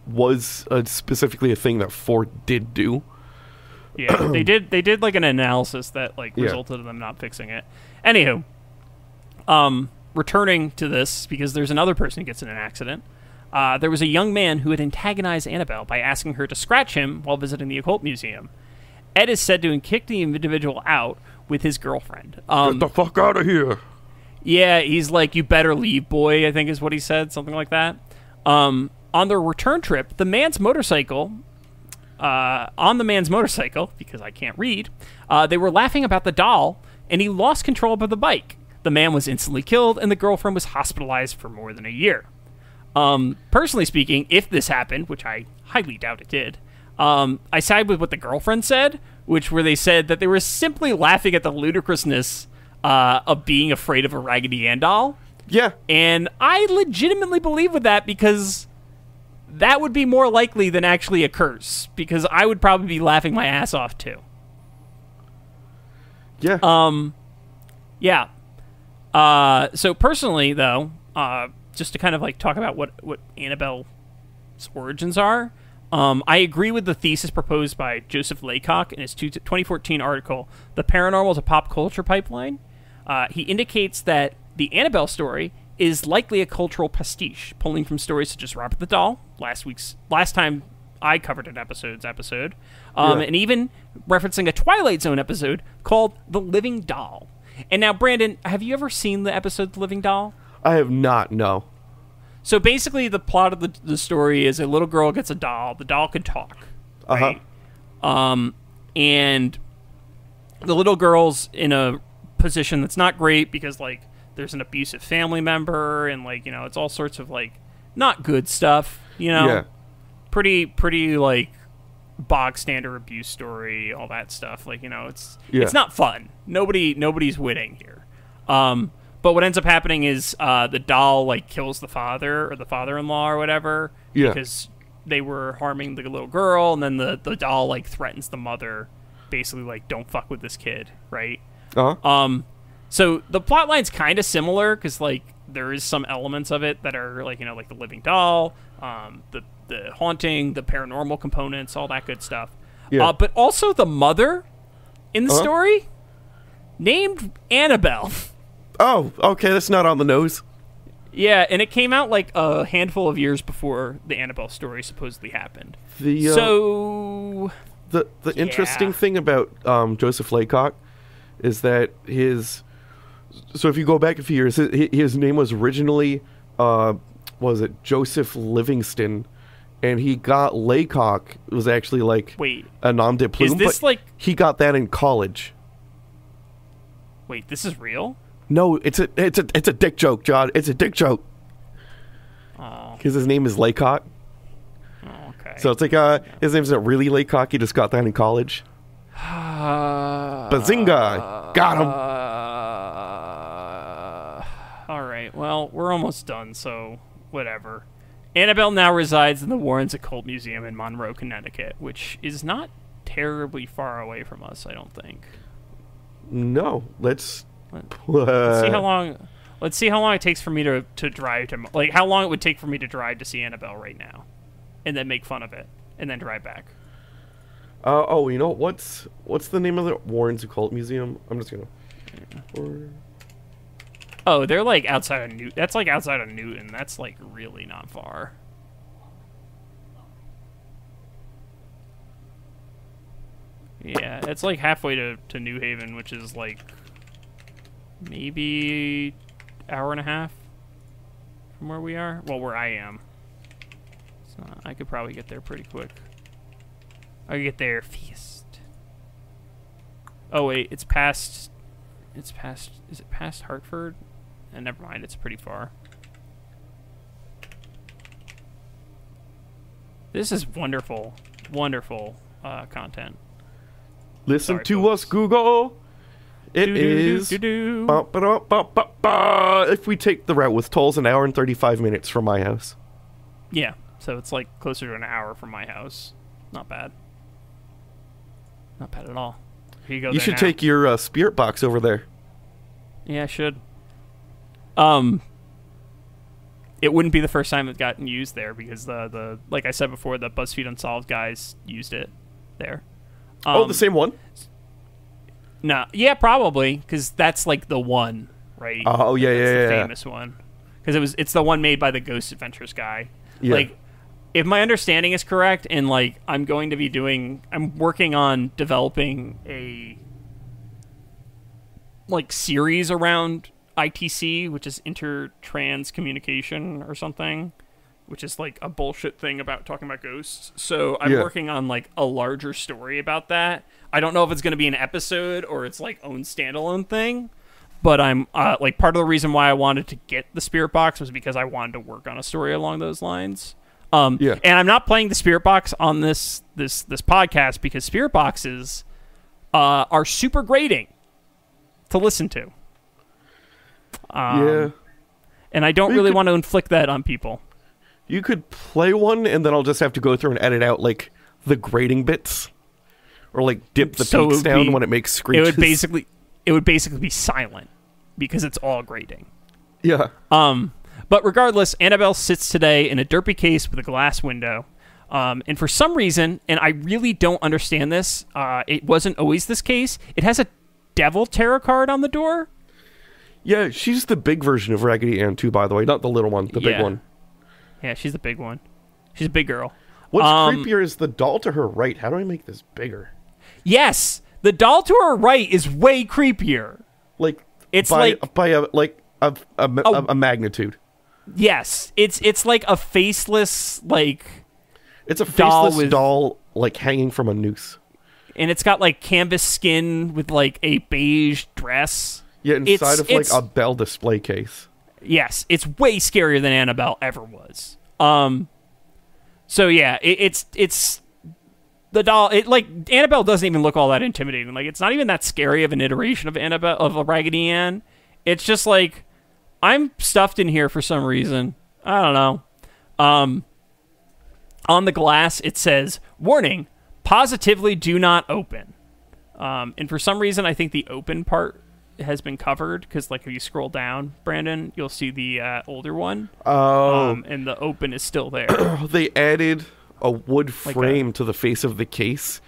was uh, specifically a thing that Ford did do. Yeah, they did. They did like an analysis that like Yeah. resulted in them not fixing it. Anywho, um, returning to this because there's another person who gets in an accident. Uh, there was a young man who had antagonized Annabelle by asking her to scratch him while visiting the occult museum. Ed is said to have kicked the individual out with his girlfriend. Um, Get the fuck out of here! yeah, he's like, "You better leave, boy." I think is what he said, something like that. Um, on their return trip, the man's motorcycle, uh, on the man's motorcycle, because I can't read, uh, they were laughing about the doll, and he lost control of the bike. The man was instantly killed, and the girlfriend was hospitalized for more than a year. Um, personally speaking, if this happened, which I highly doubt it did, um, I side with what the girlfriend said, which where they said that they were simply laughing at the ludicrousness uh, of being afraid of a Raggedy Ann doll. Yeah, And I legitimately believe with that because that would be more likely than actually a curse Because I would probably be laughing my ass off too. Yeah. Um, yeah. Uh, so personally, though, uh, just to kind of like talk about what what Annabelle's origins are, um, I agree with the thesis proposed by Joseph Laycock in his 2014 article, "The Paranormal is a Pop Culture Pipeline." Uh, he indicates that the Annabelle story is likely a cultural pastiche, pulling from stories such as Robert the Doll, last week's last time I covered an episode's episode, um, Yeah. and even referencing a Twilight Zone episode called "The Living Doll." And now, Brandon, have you ever seen the episode "The Living Doll"? I have not. No. So basically, the plot of the, the story is a little girl gets a doll. The doll can talk, Uh huh. right? Um, and the little girl's in a position that's not great because like there's an abusive family member and like you know it's all sorts of like not good stuff. You know, Yeah. pretty pretty like bog standard abuse story, all that stuff. Like you know, it's Yeah. it's not fun. Nobody nobody's winning here. Um, but what ends up happening is uh, the doll like kills the father or the father-in-law or whatever Yeah. because they were harming the little girl, and then the the doll like threatens the mother, basically like don't fuck with this kid, right? Uh huh. Um, so the plot line's kind of similar because like there is some elements of it that are like you know like the living doll, um, the the haunting, the paranormal components, all that good stuff. Yeah. Uh, but also the mother in the Uh-huh. story named Annabelle. Oh, okay. That's not on the nose. yeah, and it came out like a handful of years before the Annabelle story supposedly happened. The uh, so the the interesting thing about um, Joseph Laycock is that his so if you go back a few years, his, his name was originally uh, was it Joseph Livingston, and he got Laycock it was actually like wait, a nom de plume. is this but like he got that in college? wait? This is real? No, it's a it's a it's a dick joke, John. It's a dick joke Oh, because his name is Laycock. oh, okay. So it's like uh, his name's not really Laycock. He just got that in college. Bazinga! Got him. Uh, all right. Well, we're almost done, so whatever. Annabelle now resides in the Warrens Occult Museum in Monroe, Connecticut, which is not terribly far away from us, I don't think. No, let's. Let's see how long. Let's see how long it takes for me to, to drive to like how long it would take for me to drive to see Annabelle right now, and then make fun of it, and then drive back. Uh, oh, you know what's what's the name of the Warren's Occult Museum? I'm just gonna. Or- Oh, they're like outside of Newtown. That's like outside of Newtown. That's like really not far. Yeah, it's like halfway to, to New Haven, which is like maybe hour and a half from where we are. Well, where I am. I could probably get there pretty quick. I could get there fast. Oh wait, it's past. It's past. Is it past Hartford? And never mind, it's pretty far. This is wonderful, wonderful uh, content. Listen Sorry, to folks. us, Google. It is. If we take the route with tolls, an hour and thirty-five minutes from my house. Yeah, so it's like closer to an hour from my house. Not bad. Not bad at all. You go. You should now. take your uh, spirit box over there. Yeah, I should. Um, it wouldn't be the first time it's gotten used there because the the like I said before, the BuzzFeed Unsolved guys used it there. oh, Um, the same one. No, yeah, probably because that's like the one, right? Oh, oh yeah, That's yeah, the yeah, famous one because it was it's the one made by the Ghost Adventures guy. Yeah. Like, if my understanding is correct, and like I'm going to be doing, I'm working on developing a like series around ITC, which is intertrans communication or something, which is like a bullshit thing about talking about ghosts. So I'm Yeah. working on like a larger story about that. I don't know if it's going to be an episode or it's like own standalone thing. But I'm uh, like part of the reason why I wanted to get the spirit box was because I wanted to work on a story along those lines. Um, Yeah. And I'm not playing the spirit box on this this this podcast because spirit boxes uh, are super grating to listen to. Um, yeah. And I don't You really could- want to inflict that on people. You could play one, and then I'll just have to go through and edit out like the grading bits, or like dip the So peaks down be- when it makes screeches. It would basically it would basically be silent because it's all grating. Yeah. Um, but regardless, Annabelle sits today in a derpy case with a glass window. Um, and for some reason, and I really don't understand this, uh, it wasn't always this case. It has a devil tarot card on the door. Yeah, she's the big version of Raggedy Ann too, by the way, not the little one, the big one. Yeah, she's the big one. She's a big girl. What's Um, creepier is the doll to her right. How do I make this bigger? Yes, the doll to her right is way creepier. Like It's by, like- by a like a a, a, Oh. a magnitude. Yes, it's it's like a faceless like, It's a Doll faceless with- doll like hanging from a noose. and it's got like canvas skin with like a beige dress. Yeah, inside It's- of like a Bell display case. Yes, it's way scarier than Annabelle ever was. Um, so yeah, it, it's it's the doll. It like Annabelle doesn't even look all that intimidating. Like it's not even that scary of an iteration of Annabelle of a Raggedy Ann. It's just like I'm stuffed in here for some reason. I don't know. Um, on the glass it says warning: positively do not open. Um, and for some reason, I think the open part has been covered because, like, if you scroll down, Brandon, you'll see the uh, older one, Oh, um, and the open is still there. they added a wood Like frame to the face of the case,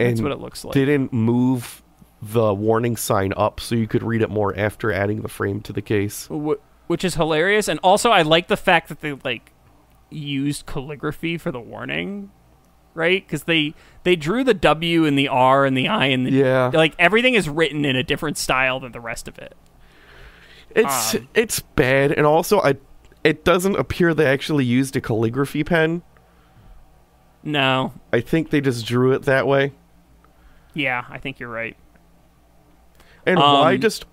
and That's what it looks like. didn't move the warning sign up so you could read it more after adding the frame to the case. Which is hilarious. And also, I like the fact that they like used calligraphy for the warning, right? Because they they drew the W and the R and the I and the Yeah. like everything is written in a different style than the rest of it. It's Um, it's bad, and also I it doesn't appear they actually used a calligraphy pen. No, I think they just drew it that way. yeah, I think you're right. And why Um, just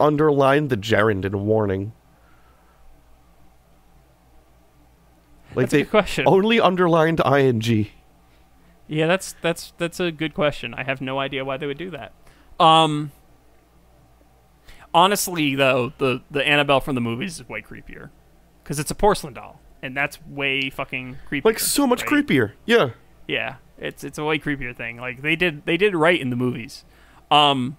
underline the gerund in warning? Like That's a they good question. only underlined ing. Yeah, that's that's that's a good question. I have no idea why they would do that. Um honestly though, the the Annabelle from the movies is way creepier cuz it's a porcelain doll and that's way fucking creepier. Like so much right? creepier. Yeah. Yeah, it's it's a way creepier thing. Like they did they did it right in the movies. Um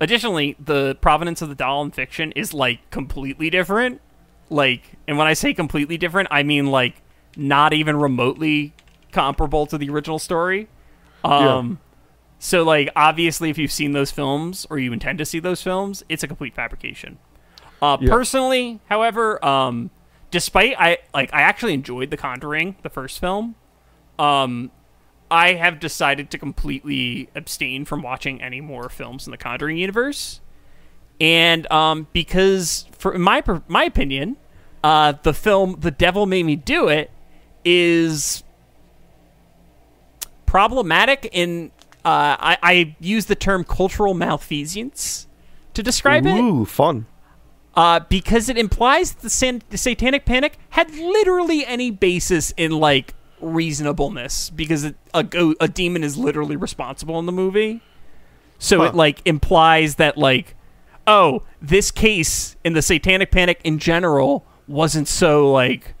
additionally, the provenance of the doll in fiction is like completely different. Like and when I say completely different, I mean like not even remotely comparable to the original story. Um so like obviously if you've seen those films or you intend to see those films, it's a complete fabrication. Uh Yeah. personally, however, um despite I like I actually enjoyed The Conjuring, the first film. Um I have decided to completely abstain from watching any more films in the Conjuring universe. And um, because, for my my opinion, uh, the film "The Devil Made Me Do It is problematic. In uh, I, I use the term cultural malfeasance to describe it Ooh, fun. Uh, because it implies that the, san- the Satanic Panic had literally any basis in like reasonableness because it, a go- a demon is literally responsible in the movie. So Huh. it like implies that like oh this case in the Satanic Panic in general wasn't so like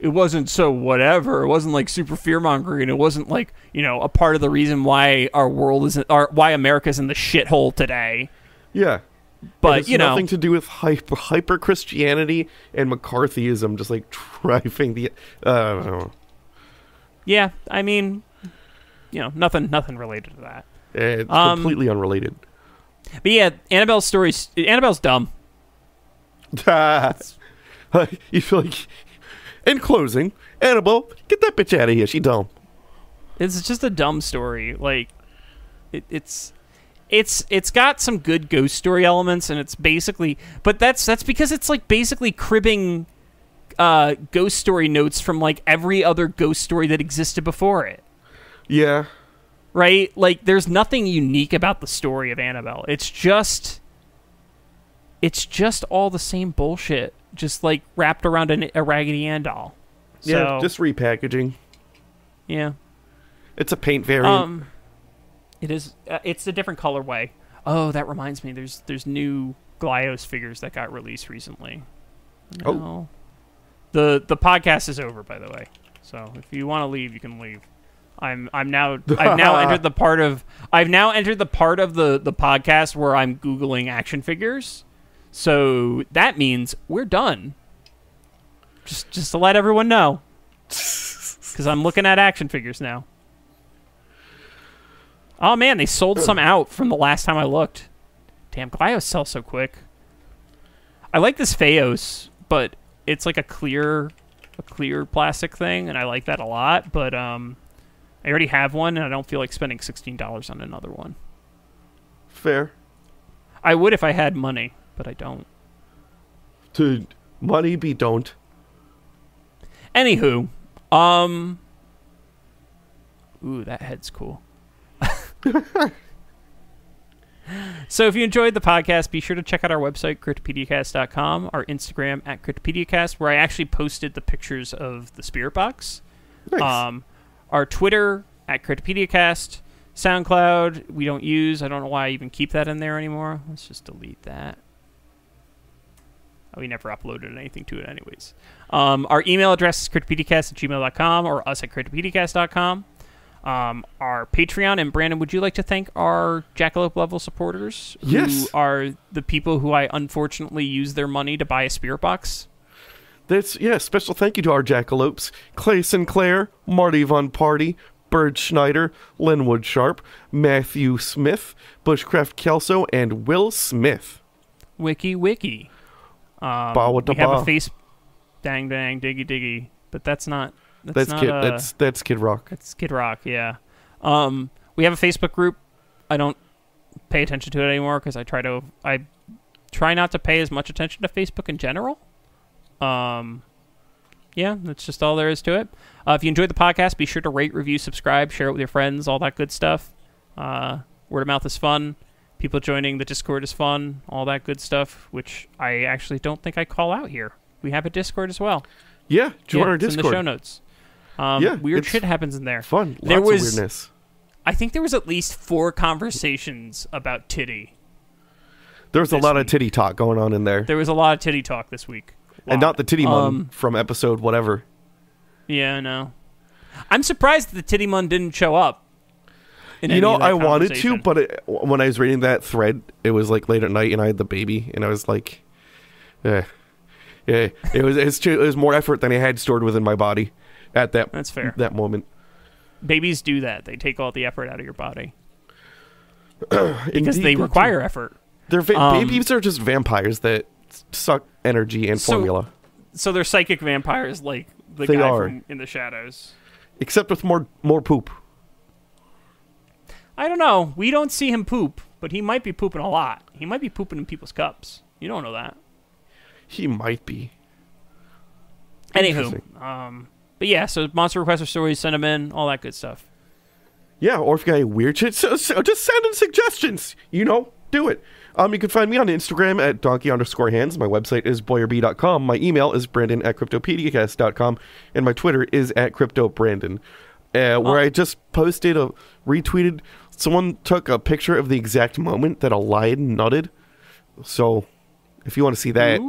it wasn't so whatever. It wasn't like super fear mongering. It wasn't like you know a part of the reason why our world isn't our why America's in the shithole today. Yeah. But you know nothing to do with hyper hyper Christianity and McCarthyism, just like driving the. Uh, I. Yeah, I mean, you know, nothing, nothing related to that. It's Um, completely unrelated. But yeah, Annabelle's story. Annabelle's dumb. you feel like. In closing, Annabelle, get that bitch out of here. She dumb. It's just a dumb story. Like, it, it's, it's, it's got some good ghost story elements, and it's basically, but that's that's because it's like basically cribbing, uh, ghost story notes from like every other ghost story that existed before it. Yeah. right? Like there's nothing unique about the story of Annabelle. It's just it's just all the same bullshit, just like wrapped around an, a Raggedy Ann doll. So, Yeah. Just repackaging. yeah. It's a paint variant. Um it is uh, it's a different colorway. Oh, that reminds me there's there's new Glyos figures that got released recently. Oh. The the podcast is over by the way. So if you want to leave, you can leave. I'm I'm now I've now entered the part of I've now entered the part of the the podcast where I'm googling action figures. So that means we're done. Just just to let everyone know. Cuz I'm looking at action figures now. Oh man, they sold some out from the last time I looked. Damn, Glyos sells so quick. I like this Phaos, but it's like a clear a clear plastic thing and I like that a lot, but um I already have one and I don't feel like spending $16 on another one. Fair. I would if I had money, but I don't. To money be don't. Anywho, um Ooh, that head's cool. so if you enjoyed the podcast, be sure to check out our website, cryptopediacast.com, our Instagram at cryptopediacast, where I actually posted the pictures of the spirit box. Nice. Um, our Twitter at cryptopediacast, SoundCloud we don't use. I don't know why I even keep that in there anymore. Let's just delete that. We never uploaded anything to it, anyways. Um, our email address is cryptopediacast at gmail.com or us at cryptopediacast.com. Um, our Patreon, and Brandon, would you like to thank our Jackalope level supporters? Yes. Who are the people who I unfortunately use their money to buy a spirit box? That's yeah. Special thank you to our jackalopes: Clay Sinclair, Marty Von Party, Bird Schneider, Linwood Sharp, Matthew Smith, Bushcraft Kelso, and Will Smith. Wiki Wiki. Um, we have a face. Dang dang diggy diggy, but that's not. That's, That's, Kid. uh, that's that's Kid Rock. That's Kid Rock, yeah. Um, we have a Facebook group. I don't pay attention to it anymore because I try to I try not to pay as much attention to Facebook in general. Um, yeah, that's just all there is to it. Uh, if you enjoyed the podcast, be sure to rate, review, subscribe, share it with your friends, all that good stuff. Uh, word of mouth is fun. People joining the Discord is fun, all that good stuff, which I actually don't think I call out here. We have a Discord as well. Yeah, join Yeah, our it's Discord. in the show notes. Um, Yeah, weird shit happens in there. Fun. Lots There of weirdness. I think there was at least four conversations about titty. There was a lot week. of titty talk going on in there, There was a lot of titty talk this week. and not the titty mum Um, from episode whatever. Yeah, I know. I'm surprised that the titty mun didn't show up. You know, I wanted to, but it, when I was reading that thread, it was like late at night, and I had the baby, and I was like, yeah, yeah. It was it's, too- it was more effort than I had stored within my body at that That's fair. that moment. babies do that. They take all the effort out of your body because Indeed they do. require effort. They're va- um, babies are just vampires that suck energy and So- formula, So they're psychic vampires, like the They guy are. from In the Shadows. except with more more poop. I don't know. We don't see him poop, but he might be pooping a lot. He might be pooping in people's cups. You don't know that. He might be. Anywho, um, but yeah, so monster requests or stories, send them in, all that good stuff. Yeah, or if you got any weird shit, so, so just send in suggestions. You know, do it. Um, you can find me on Instagram at donkey underscore hands. My website is boyerb.com. My email is brandon at cryptopediacast.com. And my Twitter is at cryptobrandon. Uh, where I just posted a retweeted. Someone took a picture of the exact moment that a lion nutted. So, if you want to see that,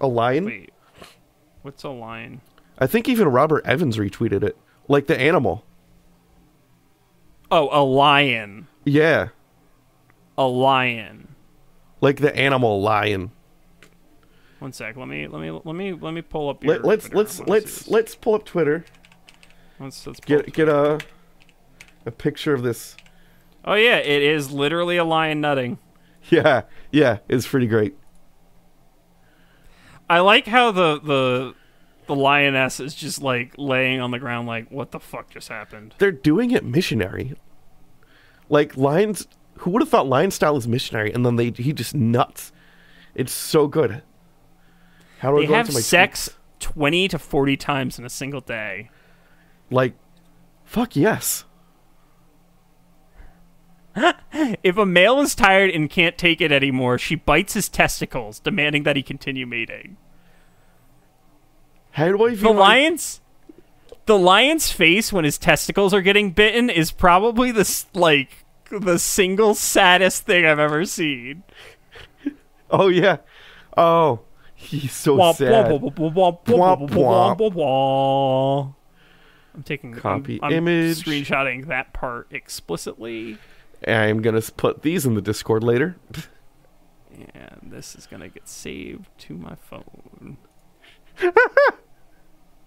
a lion. Wait, what's a line? I think even Robert Evans retweeted it, like the animal. Oh, a lion. Yeah, A lion. like the animal lion. One sec. Let me let me let me let me pull up your. Let, let's Twitter. let's I wanna see let's let's pull up Twitter. let's let's pull Get get a a picture of this. Oh yeah, it is literally a lion nutting. Yeah, yeah, it's pretty great. I like how the the the lioness is just like laying on the ground, like what the fuck just happened. They're doing it missionary. Like lions, who would have thought lion style is missionary? And then they he just nuts. It's so good. How do I They go have into my sex tweets? twenty to forty times in a single day. Like, fuck yes. If a male is tired and can't take it anymore, she bites his testicles, demanding that he continue mating. How do I The feel? like- lion's the lion's face when his testicles are getting bitten is probably the like the single saddest thing I've ever seen. Oh yeah. Oh, he's so Womp, sad. Womp, womp, womp, womp, womp. I'm taking Copy I'm, I'm image. screenshotting that part explicitly, I'm gonna put these in the Discord later. and this is gonna get saved to my phone.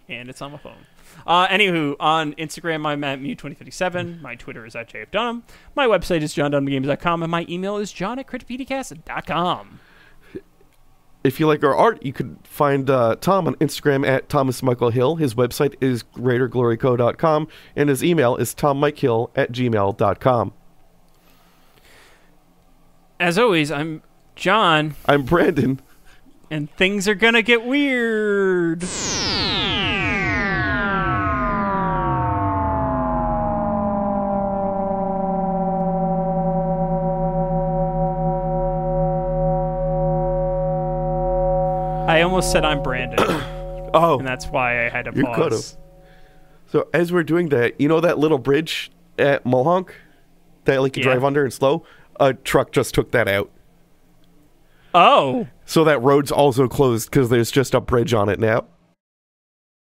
and it's on my phone. Uh, anywho, on Instagram, I'm at Mew2057. My Twitter is at JFDunham. My website is johndunhamgames.com, and my email is john at cryptopediacast.com. If you like our art, you could find uh, Tom on Instagram at Thomas Michael Hill. His website is greatergloryco.com, and his email is tommikehill at gmail.com. As always, I'm John, I'm Brandon. and things are gonna get weird. Almost said I'm Brandon, Oh, and that's why I had to You pause. could've. so as we're doing that, you know that little bridge at Mohonk that like you Yeah. drive under and slow? A truck just took that out. Oh, So that road's also closed because there's just a bridge on it now.